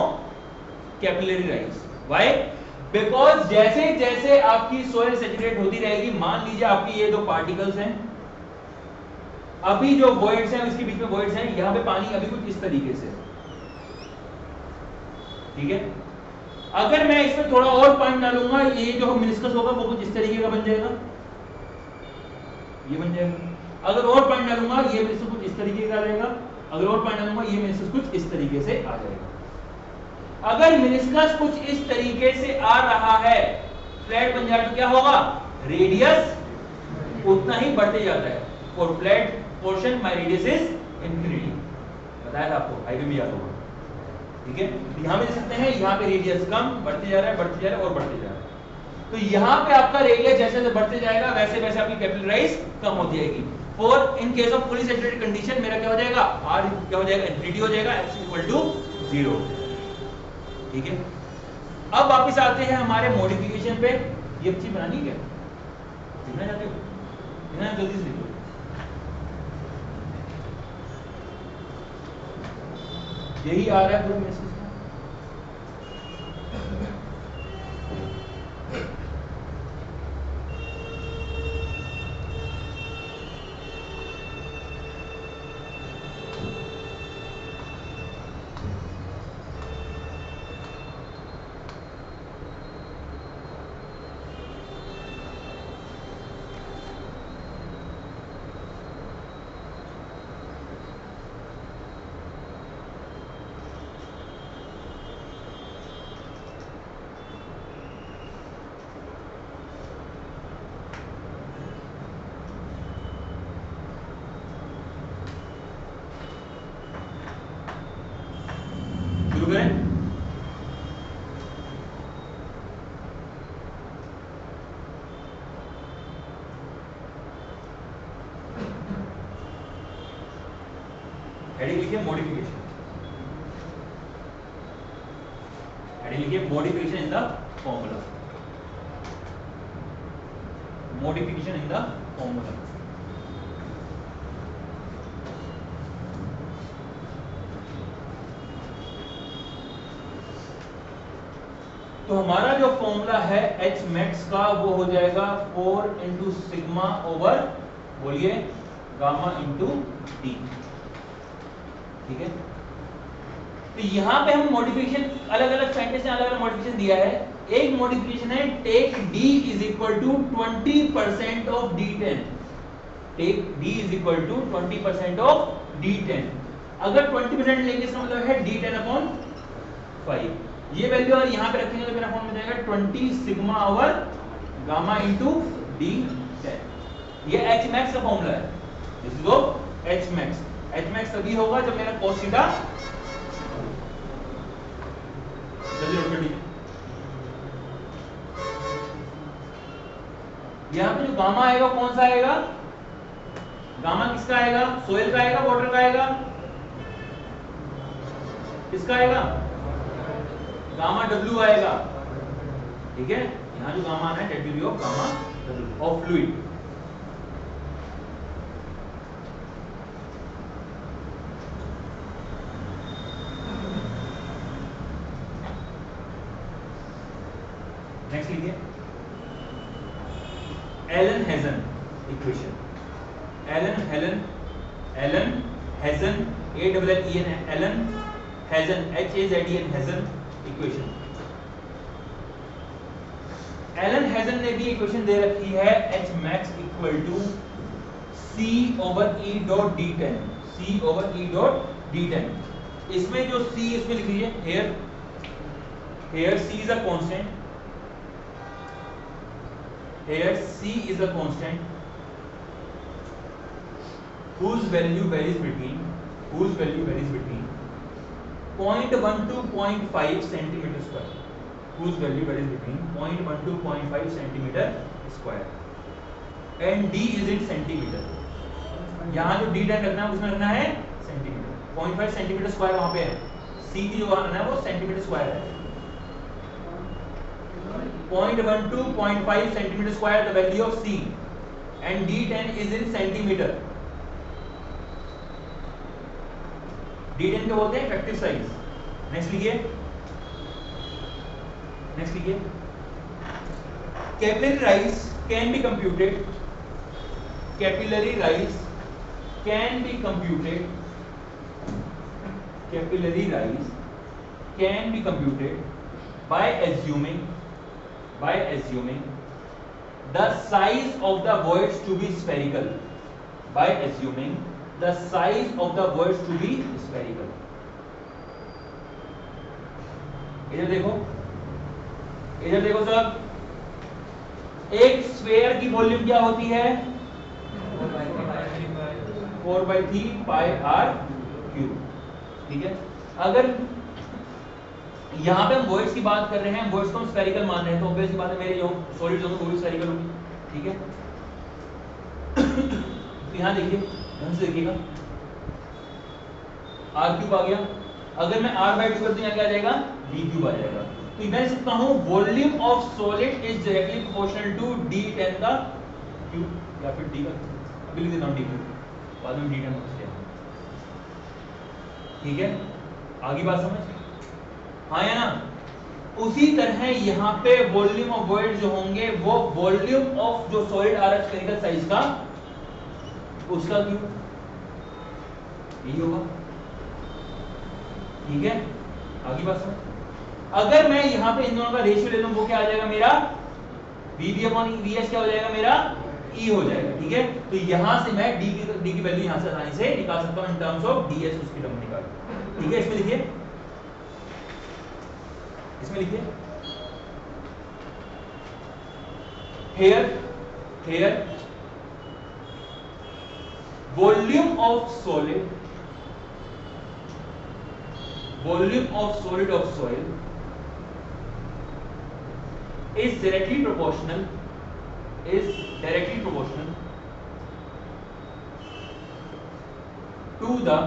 capillary rise why because जैसे जैसे आपकी सोयल सेचुरेट होती रहेगी मान लीजिए आपकी ये दो पार्टिकल्स हैं अभी जो वॉइड्स हैं उसके बीच में वॉइड्स हैं यहां पे पानी अभी कुछ इस तरीके से है ठीक है अगर मैं इसमें थोड़ा और पॉइंट डालूंगा ये जो मिनिस्कस होगा वो कुछ इस तरीके का बन जाएगा ये बन जाएगा अगर और पॉइंट डालूंगा ये मिनिस्कस कुछ इस तरीके का रहेगा अगर और पॉइंट डालूंगा ये मिनिस्कस कुछ इस तरीके से आ जाएगा अगर मिनिस्कस कुछ इस तरीके से आ रहा है फ्लैट बन जाए तो क्या होगा रेडियस उतना ही बढ़ते जाता है और flat portion my radius is increasing बताया था आपको आई भी याद होगा ठीक है यहाँ पे देख सकते हैं यहां पे रेडियस कम बढ़ते जा रहा है बढ़ते जा रहा है और बढ़ते जा रहा है तो यहां पे आपका रेडियस जैसे जैसे बढ़ते जाएगा वैसे वैसे आपकी कैपिलराइज कम होती जाएगी for in case of fully saturated condition मेरा क्या हो जाएगा आर क्या हो जाएगा इन्फिनिटी हो जाएगा एक्स इक्वल टू जीरो ठीक है अब वापस आते हैं हमारे मॉडिफिकेशन पे ये चीज बनानी क्या जितना चाहते हो जितना जल्दी से लिखो यही आ रहा है पूरे मैसेज लिखिए मॉडिफिकेशन यानी लिखिए modification in the formula modification in the formula तो हमारा जो फॉर्मूला है एच मैक्स का वो हो जाएगा फोर इंटू सिग्मा ओवर बोलिए गामा इंटू डी ठीक है तो यहां पे हम मॉडिफिकेशन अलग अलग साइंटिस्ट ने अलग अलग मॉडिफिकेशन दिया है एक मॉडिफिकेशन है take D is equal to twenty percent of D ten take D is equal to twenty percent of D ten अगर ट्वेंटी परसेंट लेंगे इसका मतलब है डी टेन अपॉन फाइव ये वैल्यू अगर यहां पे रखेंगे तो मेरा फॉर्म में जाएगा twenty sigma over gamma into D ten ये एच मैक्स का फॉर्मूला है इसको एच मैक्स एच मैक्स तभी होगा जब मेरा कोसीटा जल्दी नोट कर यहां पे जो गामा आएगा कौन सा आएगा गामा किसका आएगा सोयल का आएगा वाटर का आएगा किसका आएगा गामा डब्ल्यू आएगा ठीक है यहां जो गामा आना है W of gamma W of fluid Allen Hazen equation Allen Hazen Allen Hazen A double L E N Allen Hazen H A Z E N Hazen equation Allen Hazen ने भी equation दे रखी है H max equal to C over E dot D ten C over E dot D ten इसमें जो C इसमें लिख लीजिए here here C is a constant here c is a constant whose value varies between whose value varies between 0.1 to 0.5 cm square whose value varies between 0.1 to 0.5 cm square and d is in cm यहाँ जो d time रखना है उसमें रखना है centimetre 0.5 centimetre square वहाँ पे है c की जो आना है वो सेंटीमीटर स्क्वायर है 0.12.5 centimeter square the value of C and D10 is in centimeter D10 क्या बोलते हैं इफेक्टिव साइज नेक्स्ट लिखिए नेक्स्ट लिखिए capillary rise can be computed capillary rise can be computed capillary rise can be computed by assuming by assuming the size of the voids to be spherical by assuming the size of the voids to be spherical इधर देखो इधर देखो sir एक sphere की volume क्या होती है four by three pi R cube ठीक है अगर यहां पे हम वॉइड्स की बात कर रहे हैं वॉइड्स को हम स्फेरिकल मान रहे हैं तो ऑब्वियस सी बात है मेरे जो सॉलिड होंगे तो वो भी स्फेरिकल होगी ठीक है तो यहाँ देखिए ध्यान से देखिएगा r क्यूब आ गया अगर मैं r बाई टू करती यहां क्या आ जाएगा डी क्यूब आ जाएगा तो मैं सकता हूं volume of solid is directly proportional to d ten का क्यूब या फिर d का अभी लिख देता हूँ डी क्यूब बाद में d टेन ठीक है आगे बात समझ हाँ या ना उसी तरह यहाँ पे वॉल्यूम ऑफ वॉइड जो होंगे वो वॉल्यूम ऑफ जो सॉलिड आ रहा है साइज का उसका क्यों यही होगा ठीक है आगे बात सर अगर मैं यहाँ पे इन दोनों का रेशियो ले लू वो क्या आ जाएगा मेरा V B upon B H क्या हो जाएगा मेरा ई e, e हो जाएगा ठीक है तो यहां से मैं डी की डी की वैल्यू यहां से आसानी से निकाल सकता हूँ in terms of D S उसकी टर्म निकाल ठीक है इसमें लिखिए इसमें लिखिए here here volume of solid volume of solid of soil is directly proportional is directly proportional to the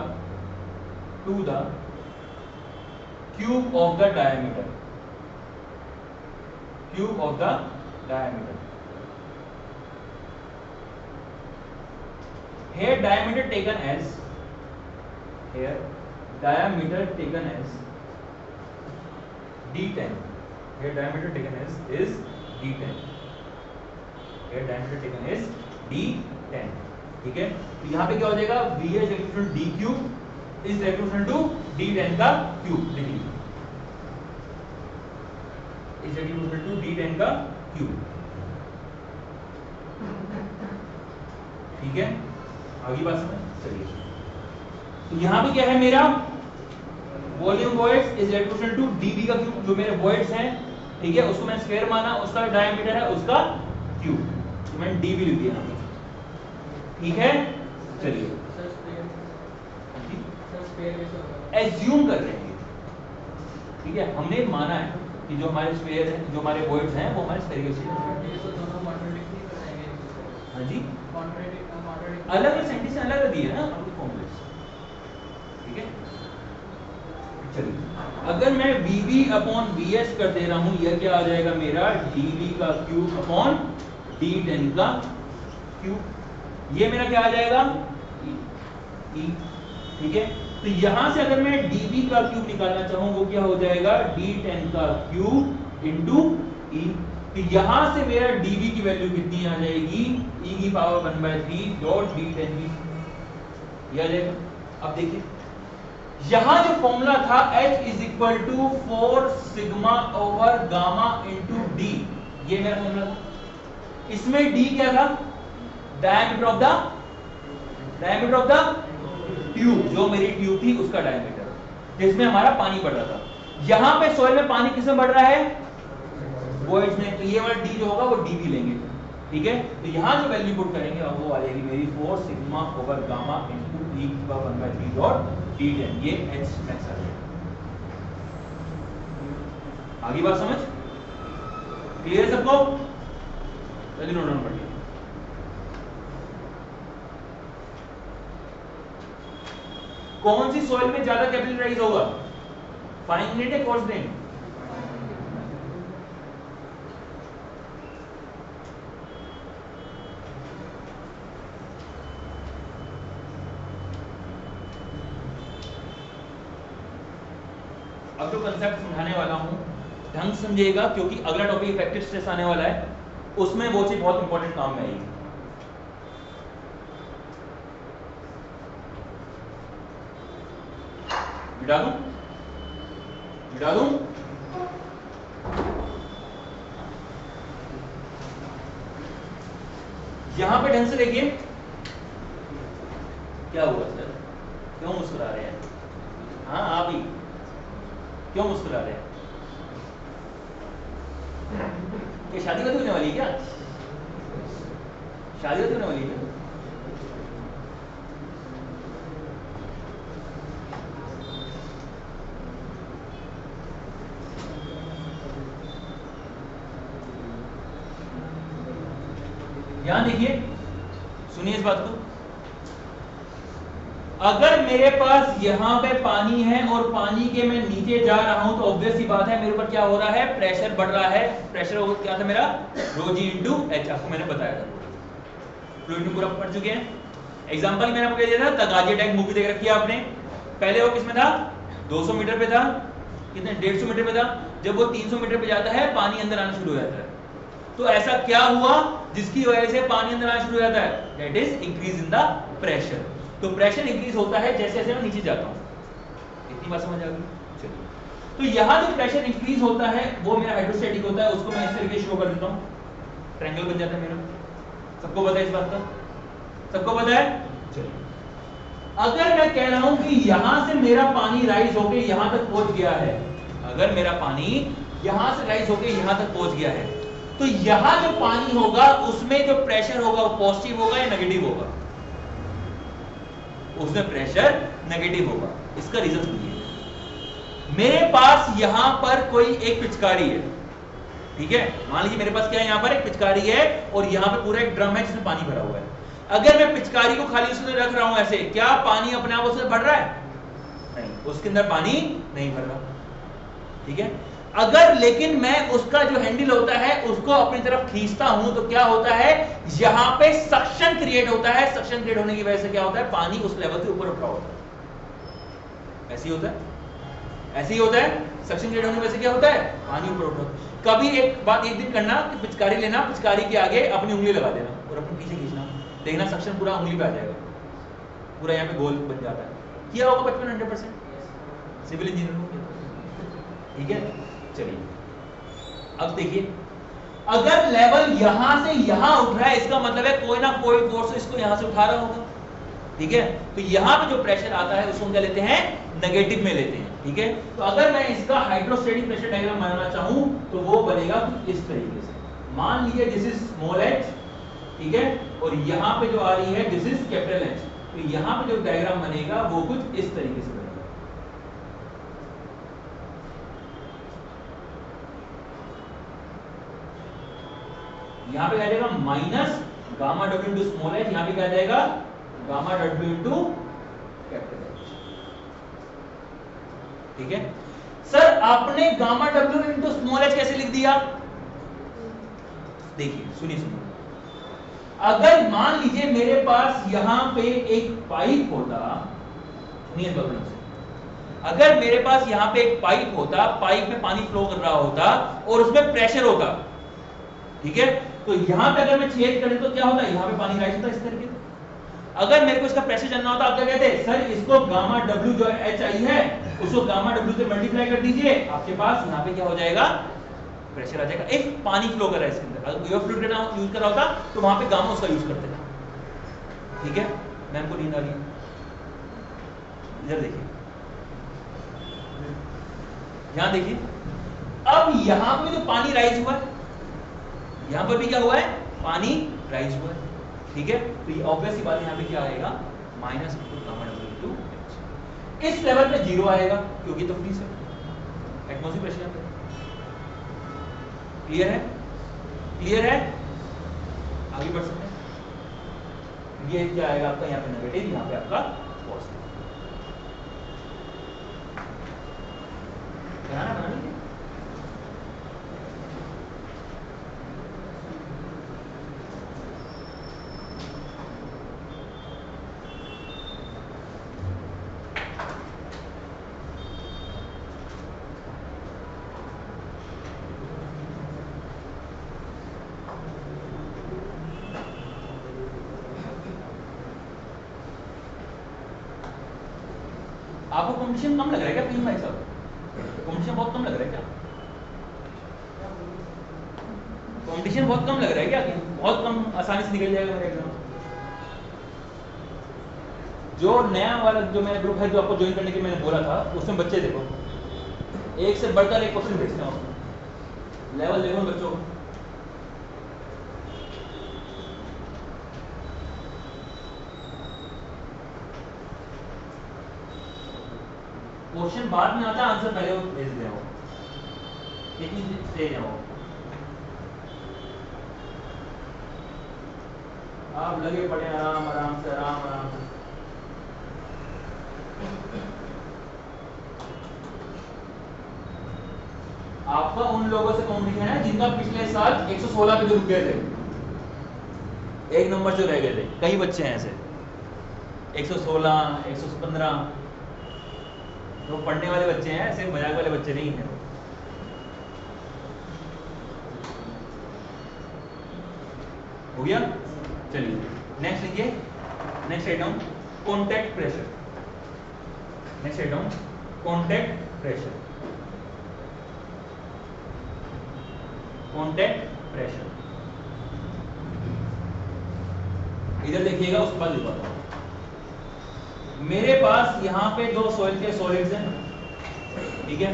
to the cube of the diameter cube of the diameter. Here diameter taken as here diameter taken as d10. Here diameter taken as is d10. Here diameter taken as d10. ठीक है तो यहाँ पे क्या हो जाएगा V as electron D cube is electron to D ten का cube लिख लीजिए is equal to d tan का क्यूब ठीक है आगे बात समझ चलिए तो यहाँ पे क्या है मेरा volume voids is equal to dv का क्यूब जो मेरे वॉइड्स हैं ठीक है उसको मैंने स्क्वायर माना उसका डायमीटर है उसका क्यूब तो मैंने dv लिख दिया ठीक है चलिए एज्यूम कर रहे हैं ठीक है हमने माना है कि जो हमारे स्पेयर हैं जो हमारे वॉइड्स हैं वो हमारे स्पेरिकल तो शेप तो हाँ जी अलग सेंटेंस अलग दिया ना कॉम्प्लेक्स ठीक है चलिए अगर मैं वी अपॉन बी कर दे रहा हूं यह क्या आ जाएगा मेरा डी का क्यूब अपॉन डी टेन का क्यूब ये मेरा क्या आ जाएगा ई e। e। ठीक है तो यहां से अगर मैं dv का क्यूब निकालना चाहूं वो क्या हो जाएगा d10 का क्यूब इंटू e तो यहां से मेरा dv की वैल्यू कितनी आ जाएगी e की power 1 by three dot D ten की आ जाएगा अब देखिए यहां जो फॉर्मूला था h is equal to four sigma over gamma into D ये मेरा फॉर्मूला था इसमें d क्या था diameter of the diameter of the tube जो मेरी ट्यूब थी उसका डायमीटर जिसमें हमारा पानी बढ़ रहा था यहां पे सोयल में पानी किसमें बढ़ रहा है वॉइड में तो ये वाला डी जो होगा वो डी भी लेंगे ठीक है तो यहां जो वैल्यू पुट करेंगे अब वो आ जाएगी मेरी 4 sigma over gamma into D का one by three dot D ये एच मैक्स आ गया आगे बात समझ क्लियर है सबको चलिए नोट डाउन कर पढ़िए कौन सी सॉइल में ज्यादा राइज होगा फाइननेट या ग्रेन अब जो तो कंसेप्ट समझाने वाला हूं ढंग समझिएगा क्योंकि अगला टॉपिक इफेक्टिव स्ट्रेस आने वाला है उसमें वो चीज बहुत इंपॉर्टेंट काम में आएगी मिटा दूं मिटा दूं यहां पे ढंग से देखिए क्या हुआ सर क्यों मुस्कुरा रहे हैं हाँ आप ही क्यों मुस्कुरा रहे हैं शादी वादी तो होने वाली है क्या शादी वादी तो होने वाली है ध्यान देखिए सुनिए इस बात को अगर मेरे पास यहां पे पानी है और पानी के मैं नीचे जा रहा हूं तो ऑब्वियस ही बात है मेरे ऊपर क्या हो रहा है प्रेशर बढ़ रहा है प्रेशर हो क्या था मेरा रोजी इंटू एच आपको मैंने बताया था पूरा पढ़ चुके हैं एग्जाम्पल मैंने आपको दिया था तगाजी टैंक मूवी देख रखी है आपने पहले वो किसमें था 200 मीटर पे था कितने 150 मीटर पे था जब वो 300 मीटर पे जाता है पानी अंदर आना शुरू हो जाता है तो ऐसा क्या हुआ जिसकी वजह से पानी अंदर आना शुरू हो जाता है that is increase in the pressure तो प्रेशर इंक्रीज होता है जैसे जैसे मैं नीचे जाता हूँ इतनी बात समझ आ गई चलिए तो यहाँ जो प्रेशर इंक्रीज होता है वो मेरा हाइड्रोस्टेटिक होता है उसको मैं इस तरीके शो कर देता हूँ ट्रैंगल बन जाता है मेरा सबको पता है इस बात का सबको पता है चलिए अगर मैं कह रहा हूं कि यहां से मेरा पानी राइज होके यहां तक पहुंच गया है अगर मेरा पानी यहां से राइज होके यहां तक पहुंच गया है तो यहां जो पानी होगा उसमें जो प्रेशर होगा वो पॉजिटिव होगा या नेगेटिव होगा उसमें प्रेशर नेगेटिव होगा इसका रीजन सुनिए मेरे पास यहां पर कोई एक पिचकारी है ठीक है मान लीजिए मेरे पास क्या है यहां पर एक पिचकारी है और यहां पर पूरा एक ड्रम है जिसमें पानी भरा हुआ है अगर मैं पिचकारी को खाली उसमें रख रहा हूं ऐसे क्या पानी अपने आप उसमें भर रहा है नहीं उसके अंदर पानी नहीं भर रहा ठीक है अगर लेकिन मैं उसका जो हैंडल होता है उसको अपनी तरफ खींचता हूं तो क्या होता है यहां पे सक्शन क्रिएट होता है सक्शन क्रिएट होने की वजह से क्या होता है पानी उस लेवल के ऊपर उठा होता है ऐसे ही होता है ऐसे ही होता है सक्शन क्रिएट होने की वजह से क्या होता है पानी ऊपर उठा कभी एक बात एक दिन करना कि पिचकारी लेना पिचकारी के आगे अपनी उंगली लगा देना और अपने पीछे खींचना देखना सक्शन पूरा उंगली पे आ जाएगा पूरा यहाँ पे गोल बन जाता है किया होगा बचपन हंड्रेड परसेंट सिविल इंजीनियर ठीक है चलिए अब देखिए अगर लेवल यहां से यहां उठ रहा है इसका मतलब है कोई ना कोई फोर्स इसको यहां से उठा रहा होगा ठीक है तो यहां पे जो प्रेशर आता है उसको हम क्या लेते हैं नेगेटिव में लेते हैं ठीक है तो अगर मैं इसका हाइड्रोस्टेटिक प्रेशर डायग्राम बनाना चाहूं तो वो बनेगा इस तरीके से मान लीजिए दिस इज स्मॉल एच ठीक है और यहां पे जो आ रही है दिस इज कैपिटल एच तो यहां पे जो डायग्राम बनेगा वो कुछ इस तरीके से बनेगा यहां पे क्या जाएगा minus gamma W into small H यहां पे क्या जाएगा gamma W into capital H ठीक है सर आपने gamma W into small H कैसे लिख दिया देखिए सुनिए सुनिए अगर मान लीजिए मेरे पास यहां पे एक पाइप होता से अगर मेरे पास यहां पे एक पाइप होता पाइप में पानी फ्लो कर रहा होता और उसमें प्रेशर होता ठीक है तो यहां पे अगर मैं छेद करें तो क्या होता है यहां पे पानी राइज होता है इस तरह के अगर मेरे को इसका प्रेशर जानना होता आप क्या कहते सर इसको गामा डब्ल्यू जो एच आई है उसको गामा डब्ल्यू से मल्टीप्लाई कर दीजिए आपके पास यहां पे क्या हो जाएगा प्रेशर आ जाएगा इफ पानी फ्लो कर रहा है इसके अंदर अगर यो फ्लूड करना यूज कर रहा होता तो वहां पे गामा उसका यूज करते थे ठीक है मैम को नींद आ रही इधर देखिए यहां देखिए अब यहां पे जो तो पानी राइज हुआ है यहां पर भी क्या हुआ है पानी राइज हुआ है ठीक है तो ये ऑब्वियस बात यहां पे क्या आएगा माइनस टू इस लेवल पे जीरो आएगा क्योंकि तो फ्री है एटमोस्फेयर प्रेशर यहाँ पे क्लियर है क्लियर है आगे बढ़ सकते हैं ये क्या आएगा आपका यहां पे नेगेटिव यहां पे आपका पॉजिटिव ना को ज्वाइन करने के मैंने बोला था उसमें बच्चे देखो एक से बढ़कर एक क्वेश्चन भेजते हूँ लेवल देखो बच्चों क्वेश्चन बाद में आता है आंसर पहले वो भेज दिया हो लेकिन दे जाओ आप लगे पड़े आराम आराम से आराम आराम से लोगों से कॉम्पिटिशन है जिनका पिछले साल 116 पे जो रुक गए थे एक नंबर जो रह गए थे कई बच्चे हैं ऐसे 116 115 तो पढ़ने वाले बच्चे हैं ऐसे मजाक वाले बच्चे नहीं हैं हो गया चलिए नेक्स्ट लिखिए next item contact pressure next item contact pressure contact pressure इधर देखिएगा उसके बाद लिखा मेरे पास यहां पे दो सॉइल के सॉलिड्स हैं ठीक है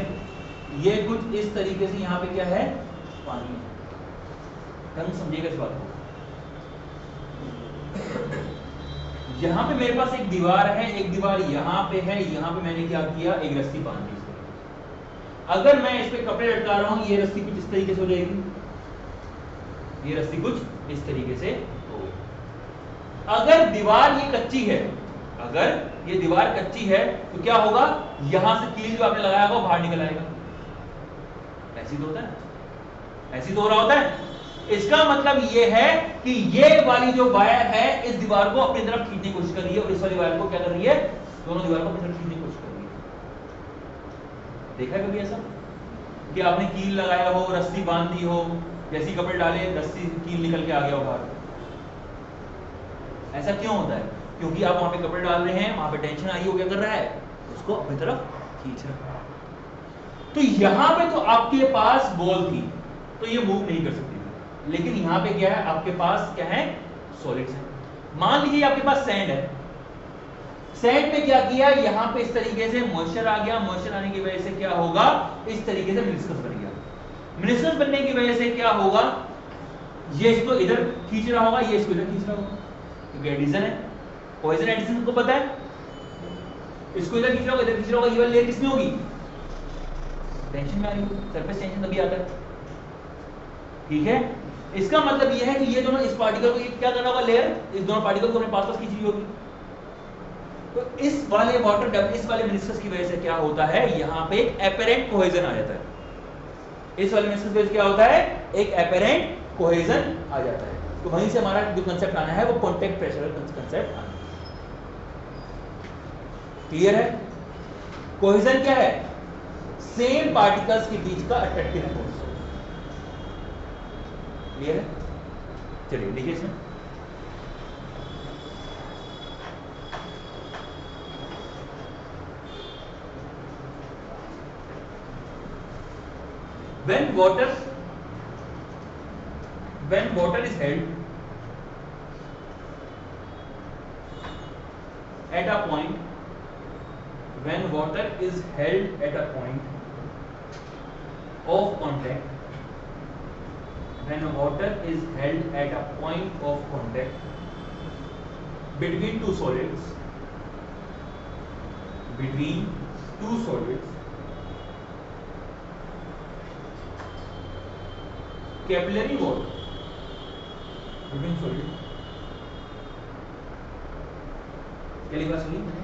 ये कुछ इस तरीके से यहां पे क्या है पानी ढंग समझिएगा इस बात को यहां पे मेरे पास एक दीवार है एक दीवार यहां पे है यहां पे मैंने क्या किया एक रस्सी बांध दी अगर मैं इस पे कपड़े लटका रहा हूं ये रस्सी कुछ इस तरीके से हो जाएगी ये रस्सी कुछ इस तरीके से हो अगर दीवार ये कच्ची है अगर ये दीवार कच्ची है तो क्या होगा यहां से कील जो आपने लगाया होगा बाहर निकल आएगा ऐसी तो होता है ऐसी तो हो रहा होता है इसका मतलब ये है कि ये वाली जो वायर है इस दीवार को अपनी तरफ खींचने की कोशिश कर रही है और इस वाली वायर को क्या कर रही है दोनों दीवार को अपनी तरफ खींचने की कोशिश कर रही है देखा कभी ऐसा कि आपने कील लगाया हो रस्सी बांध दी हो जैसे ही कपड़े डाले रस्सी कील निकल के आ गया बाहर ऐसा क्यों होता है क्योंकि आप वहां पे कपड़े डाल रहे हैं वहां पे टेंशन आई हो क्या कर रहा है उसको अपनी तरफ खींच रहा है तो यहां पे तो आपके पास बॉल थी तो ये मूव नहीं कर सकती लेकिन यहां पे क्या है आपके पास क्या है सॉलिड है मान लीजिए आपके पास सैंड है सैंड पे क्या किया यहां पे इस तरीके से मॉइस्चर आ गया मॉइस्चर आने की वजह से क्या होगा इस तरीके से मिक्स कर मिनिस्टर बनने की वजह से क्या होगा ये इसको इधर खींच रहा होगा ये इसको इधर खींच रहा होगा क्योंकि एडिसन है पॉइजन एडिसन को पता है इसको इधर खींच रहा होगा इधर खींच रहा होगा ये वाली लेयर किसमें होगी टेंशन में आएगी सरफेस टेंशन तभी आता है ठीक है इसका मतलब ये है कि ये दोनों इस पार्टिकल को ये क्या करना होगा लेयर इस दोनों पार्टिकल को पास पास खींच होगी तो इस वाले वाटर डब इस वाले मिनिस्टर्स की वजह से क्या होता है यहां पे एपेरेंट कोहेजन आ जाता है इस वाले में बेस क्या होता है एक अपेरेंट कोहेजन आ जाता है तो वहीं से हमारा जो कंसेप्ट आना है वो कॉन्टेक्ट प्रेशर कंसेप्ट आना है क्लियर है कोहेजन क्या है सेम पार्टिकल्स के बीच का अट्रैक्टिव फोर्स क्लियर है चलिए देखिए इसमें when water when water is held at a point when water is held at a point of contact when water is held at a point of contact between two solids between two solids capillary wall between solid क्या लिखा सुनिए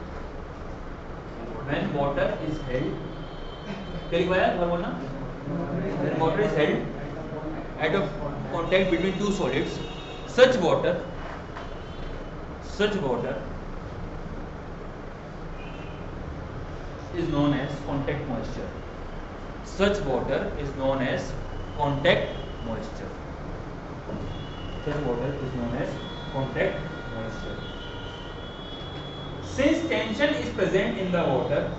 when water is held क्या लिखवाया और बोलना when water is held at a contact between two solids such water such water is known as contact moisture such water is known as contact moisture. Then water is known as contact moisture. Since tension is present in the water,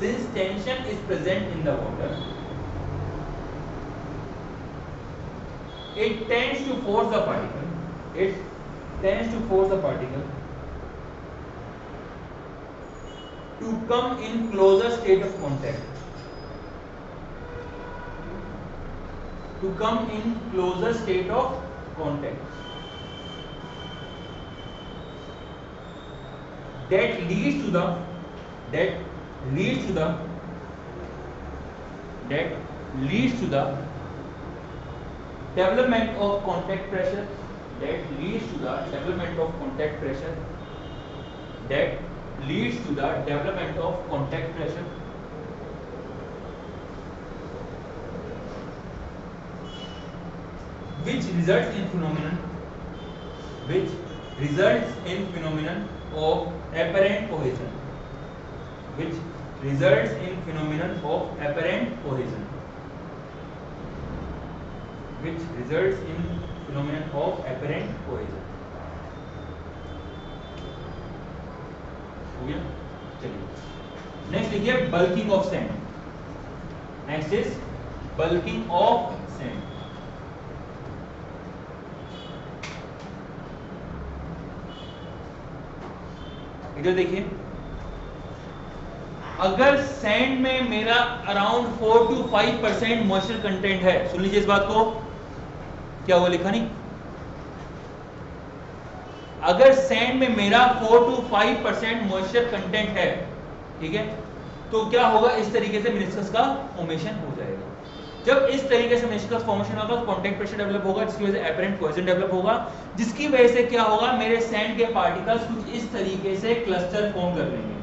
since tension is present in the water, it tends to force the particle. It tends to force the particle to come in closer state of contact. to come in closer state of contact. That leads to the that leads to the that leads to the development of contact pressure that leads to the development of contact pressure that leads to the development of contact pressure which results in phenomenon which results in phenomenon of apparent cohesion which results in phenomenon of apparent cohesion which results in phenomenon of apparent cohesion हो गया चलिए next देखिए bulking of sand next is bulking of sand इधर देखिए अगर sand में मेरा around four to five percent moisture content है सुन लीजिए इस बात को क्या हुआ लिखा नहीं अगर सैंड में मेरा four to five percent moisture content है ठीक है तो क्या होगा इस तरीके से मिनिस्टर्स का फॉर्मेशन हो जाएगा जब इस तरीके से मेशिकल फॉर्मेशन होगा तो कॉन्टेक्ट प्रेशर डेवलप होगा जिसकी वजह से एपरेंट पॉइजन डेवलप होगा जिसकी वजह से क्या होगा मेरे सैंड के पार्टिकल्स कुछ इस तरीके से क्लस्टर फॉर्म कर लेंगे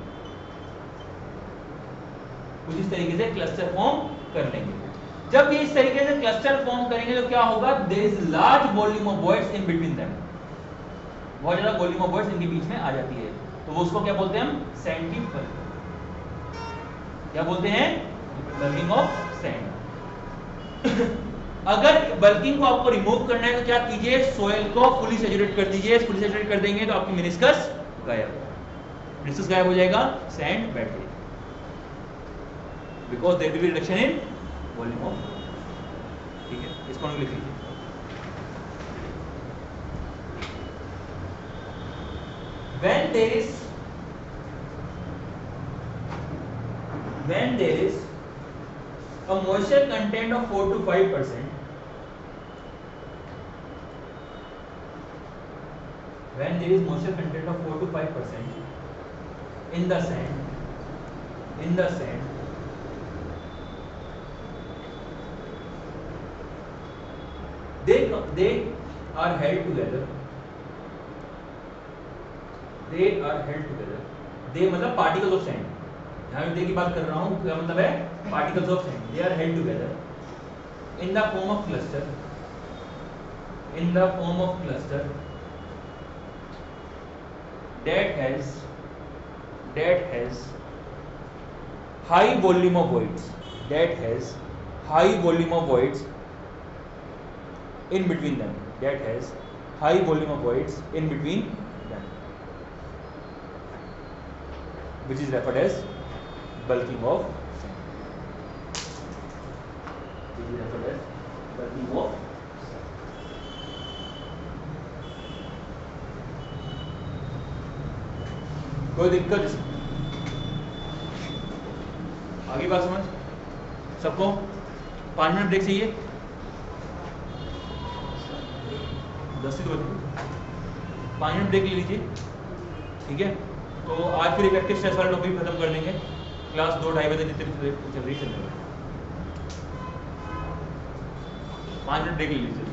कुछ इस तरीके से क्लस्टर फॉर्म कर लेंगे जब ये इस तरीके से क्लस्टर फॉर्म करेंगे तो क्या होगा there is large volume of voids in between them बहुत ज्यादा वॉल्यूम ऑफ बॉइड्स इनके बीच में आ जाती है तो वो उसको क्या बोलते हैं हम सैंड की क्या बोलते हैं डबिंग ऑफ सैंड अगर बल्किंग को आपको रिमूव करना है तो क्या कीजिए सोयल को फुली सेचुरेट कर दीजिए फुली सेचुरेट कर देंगे तो आपकी मिनिस्कस गायब मिनिस्कस गायब हो जाएगा सैंड बैठ गई because there will be reduction in volume of ठीक है इसको लिख लीजिए when there is when there is a moisture content of 4 to 5 percent when there is moisture content of 4 to 5 percent in the sand in the sand they they are held together they are held together they matlab particles of sand यहां देखिए बात कर रहा हूं क्या मतलब है particles of sand they are held together in the form of cluster in the form of cluster that has that has high volume of voids that has high volume of voids in between them that has high volume of voids in between them which is referred as bulking of कोई दिक्कत आगे बात समझ सबको पांच minute देख चाहिए दस से दो पाँच मिनट देख लीजिए ठीक है तो आज फिर इफेक्टिव स्ट्रेस वाला टॉपिक खत्म कर देंगे क्लास दो ढाई बजे जितनी चल रही चल रही पाँच मिनट देख लीजिए